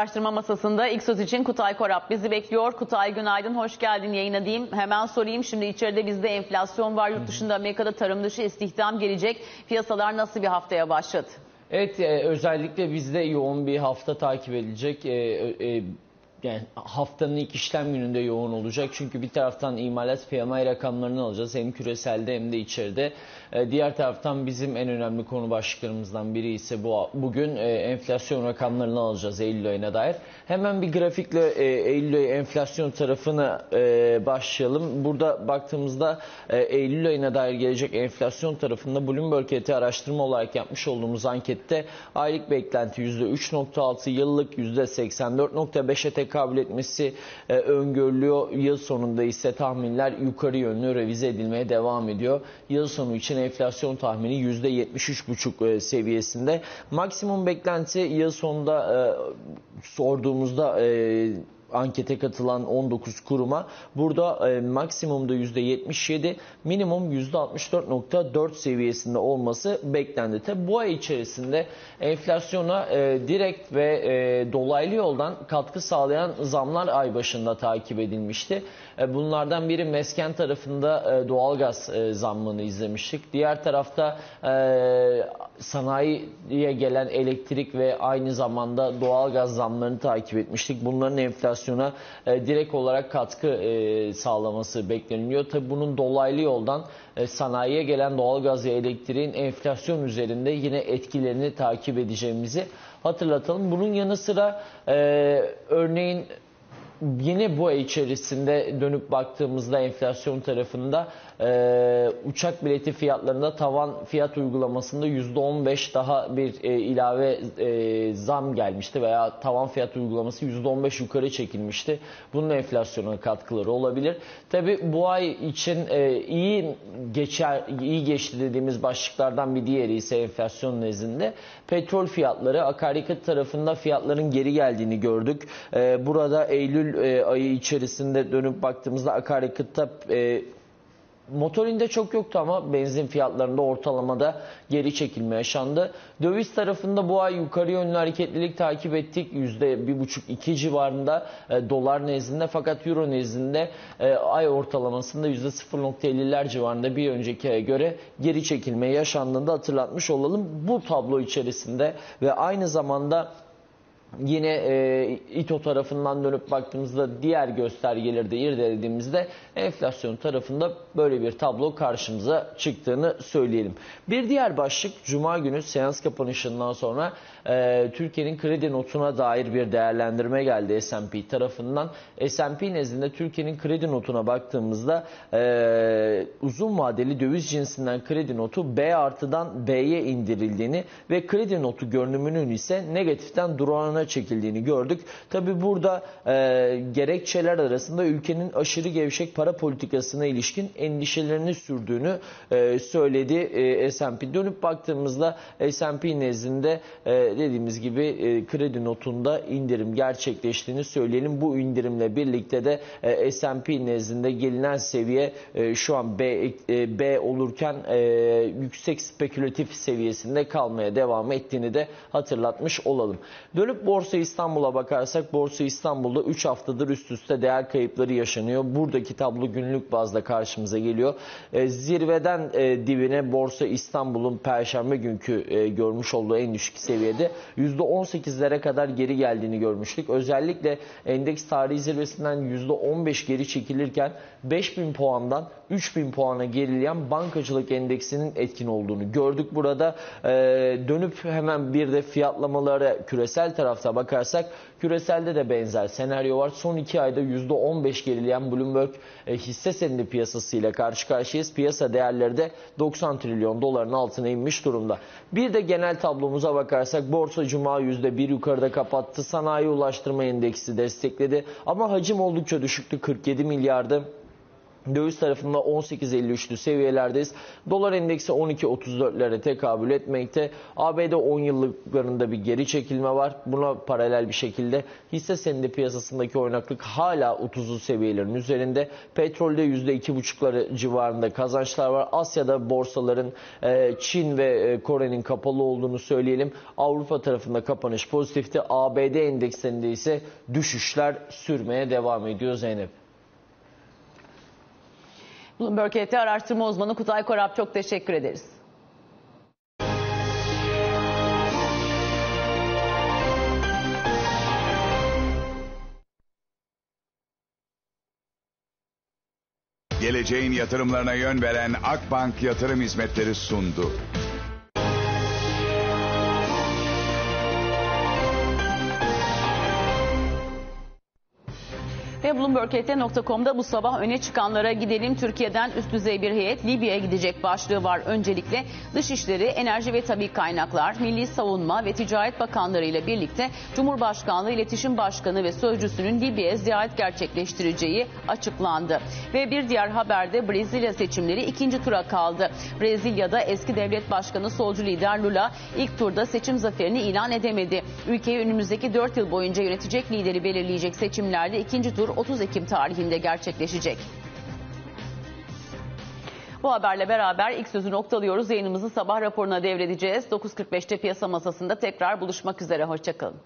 Araştırma masasında ilk söz için Kutay Korap bizi bekliyor. Kutay günaydın, hoş geldin yayına diyeyim. Hemen sorayım şimdi içeride bizde enflasyon var, yurt dışında Amerika'da tarım dışı istihdam gelecek. Piyasalar nasıl bir haftaya başladı? Evet e, özellikle bizde yoğun bir hafta takip edilecek. E, e, yani haftanın ilk işlem gününde yoğun olacak. Çünkü bir taraftan imalat PMI rakamlarını alacağız hem küreselde hem de içeride. E, diğer taraftan bizim en önemli konu başlıklarımızdan biri ise bu bugün e, enflasyon rakamlarını alacağız Eylül ayına dair. Hemen bir grafikle e, Eylül ayı enflasyon tarafına e, başlayalım. Burada baktığımızda Eylül ayına dair gelecek enflasyon tarafında Bloomberg ET araştırma olarak yapmış olduğumuz ankette aylık beklenti %3.6, yıllık %84.5'e tekabül etmesi e, öngörülüyor. Yıl sonunda ise tahminler yukarı yönlü revize edilmeye devam ediyor. Yıl sonu için enflasyon tahmini %73,5 e, seviyesinde. Maksimum beklenti yıl sonunda e, sorduğumuzda e, ankete katılan 19 kuruma burada e, maksimumda %77 minimum %64.4 seviyesinde olması beklendi. Tabi bu ay içerisinde enflasyona e, direkt ve e, dolaylı yoldan katkı sağlayan zamlar ay başında takip edilmişti. E, bunlardan biri mesken tarafında e, doğalgaz e, zammını izlemiştik. Diğer tarafta sanayiye gelen elektrik ve aynı zamanda doğalgaz zamlarını takip etmiştik. Bunların enflasyona direkt olarak katkı sağlaması bekleniyor. Tabi bunun dolaylı yoldan sanayiye gelen doğalgaz ve elektriğin enflasyon üzerinde yine etkilerini takip edeceğimizi hatırlatalım. Bunun yanı sıra örneğin yine bu ay içerisinde dönüp baktığımızda enflasyon tarafında e, uçak bileti fiyatlarında tavan fiyat uygulamasında %15 daha bir e, ilave e, zam gelmişti veya tavan fiyat uygulaması %15 yukarı çekilmişti. Bunun enflasyona katkıları olabilir. Tabi bu ay için e, iyi geçer iyi geçti dediğimiz başlıklardan bir diğeri ise enflasyon nezdinde petrol fiyatları akaryakıt tarafında fiyatların geri geldiğini gördük. E, burada Eylül e, ayı içerisinde dönüp baktığımızda akaryakıtta e, Motorinde çok yoktu ama benzin fiyatlarında ortalamada geri çekilme yaşandı. Döviz tarafında bu ay yukarı yönlü hareketlilik takip ettik. %1,5-2 civarında e, dolar nezdinde fakat euro nezdinde e, ay ortalamasında %0.50'ler civarında bir önceki aya göre geri çekilme yaşandığında hatırlatmış olalım. Bu tablo içerisinde ve aynı zamanda Yine e, İTO tarafından dönüp baktığımızda diğer göstergeleri de irdelediğimizde enflasyon tarafında böyle bir tablo karşımıza çıktığını söyleyelim. Bir diğer başlık Cuma günü seans kapanışından sonra e, Türkiye'nin kredi notuna dair bir değerlendirme geldi S&P tarafından. S&P nezdinde Türkiye'nin kredi notuna baktığımızda e, uzun vadeli döviz cinsinden kredi notu B artıdan B'ye indirildiğini ve kredi notu görünümünün ise negatiften durağına çekildiğini gördük. Tabi burada e, gerekçeler arasında ülkenin aşırı gevşek para politikasına ilişkin endişelerini sürdüğünü e, söyledi e, S&P. Dönüp baktığımızda S&P nezdinde e, dediğimiz gibi e, kredi notunda indirim gerçekleştiğini söyleyelim. Bu indirimle birlikte de e, S&P nezdinde gelinen seviye e, şu an B, e, B olurken e, yüksek spekülatif seviyesinde kalmaya devam ettiğini de hatırlatmış olalım. Dönüp Borsa İstanbul'a bakarsak Borsa İstanbul'da 3 haftadır üst üste değer kayıpları yaşanıyor. Buradaki tablo günlük bazda karşımıza geliyor. E, zirveden e, dibine Borsa İstanbul'un perşembe günkü e, görmüş olduğu en düşük seviyede %18'lere kadar geri geldiğini görmüştük. Özellikle endeks tarihi zirvesinden %15 geri çekilirken 5000 puandan 3000 puana gerileyen bankacılık endeksinin etkin olduğunu gördük burada. Ee, dönüp hemen bir de fiyatlamalara küresel tarafta bakarsak küreselde de benzer senaryo var. Son 2 ayda %15 gerileyen Bloomberg e, hisse senedi piyasasıyla karşı karşıyayız. Piyasa değerleri de 90 trilyon doların altına inmiş durumda. Bir de genel tablomuza bakarsak borsa cuma %1 yukarıda kapattı. Sanayi ulaştırma endeksi destekledi. Ama hacim oldukça düşüktü 47 milyardı. Döviz tarafında 18.53'lü seviyelerdeyiz. Dolar endeksi 12.34'lere tekabül etmekte. ABD 10 yıllıklarında bir geri çekilme var. Buna paralel bir şekilde hisse senedi piyasasındaki oynaklık hala 30'lu seviyelerin üzerinde. Petrolde %2,5'ları civarında kazançlar var. Asya'da borsaların e, Çin ve e, Kore'nin kapalı olduğunu söyleyelim. Avrupa tarafında kapanış pozitifti. ABD endekslerinde ise düşüşler sürmeye devam ediyor Zeynep. Bloomberg HT araştırma uzmanı Kutay Korap çok teşekkür ederiz. Geleceğin yatırımlarına yön veren Akbank Yatırım Hizmetleri sundu. Ve BloombergHT.com'da bu sabah öne çıkanlara gidelim. Türkiye'den üst düzey bir heyet Libya'ya gidecek başlığı var. Öncelikle Dışişleri, Enerji ve Tabi Kaynaklar, Milli Savunma ve Ticaret Bakanları ile birlikte Cumhurbaşkanlığı İletişim Başkanı ve Sözcüsü'nün Libya'ya ziyaret gerçekleştireceği açıklandı. Ve bir diğer haberde Brezilya seçimleri ikinci tura kaldı. Brezilya'da eski devlet başkanı solcu lider Lula ilk turda seçim zaferini ilan edemedi. Ülkeyi önümüzdeki 4 yıl boyunca yönetecek lideri belirleyecek seçimlerde ikinci tur 30 Ekim tarihinde gerçekleşecek. Bu haberle beraber ilk sözü noktalıyoruz. Yayınımızı sabah raporuna devredeceğiz. 9.45'te piyasa masasında tekrar buluşmak üzere. Hoşçakalın.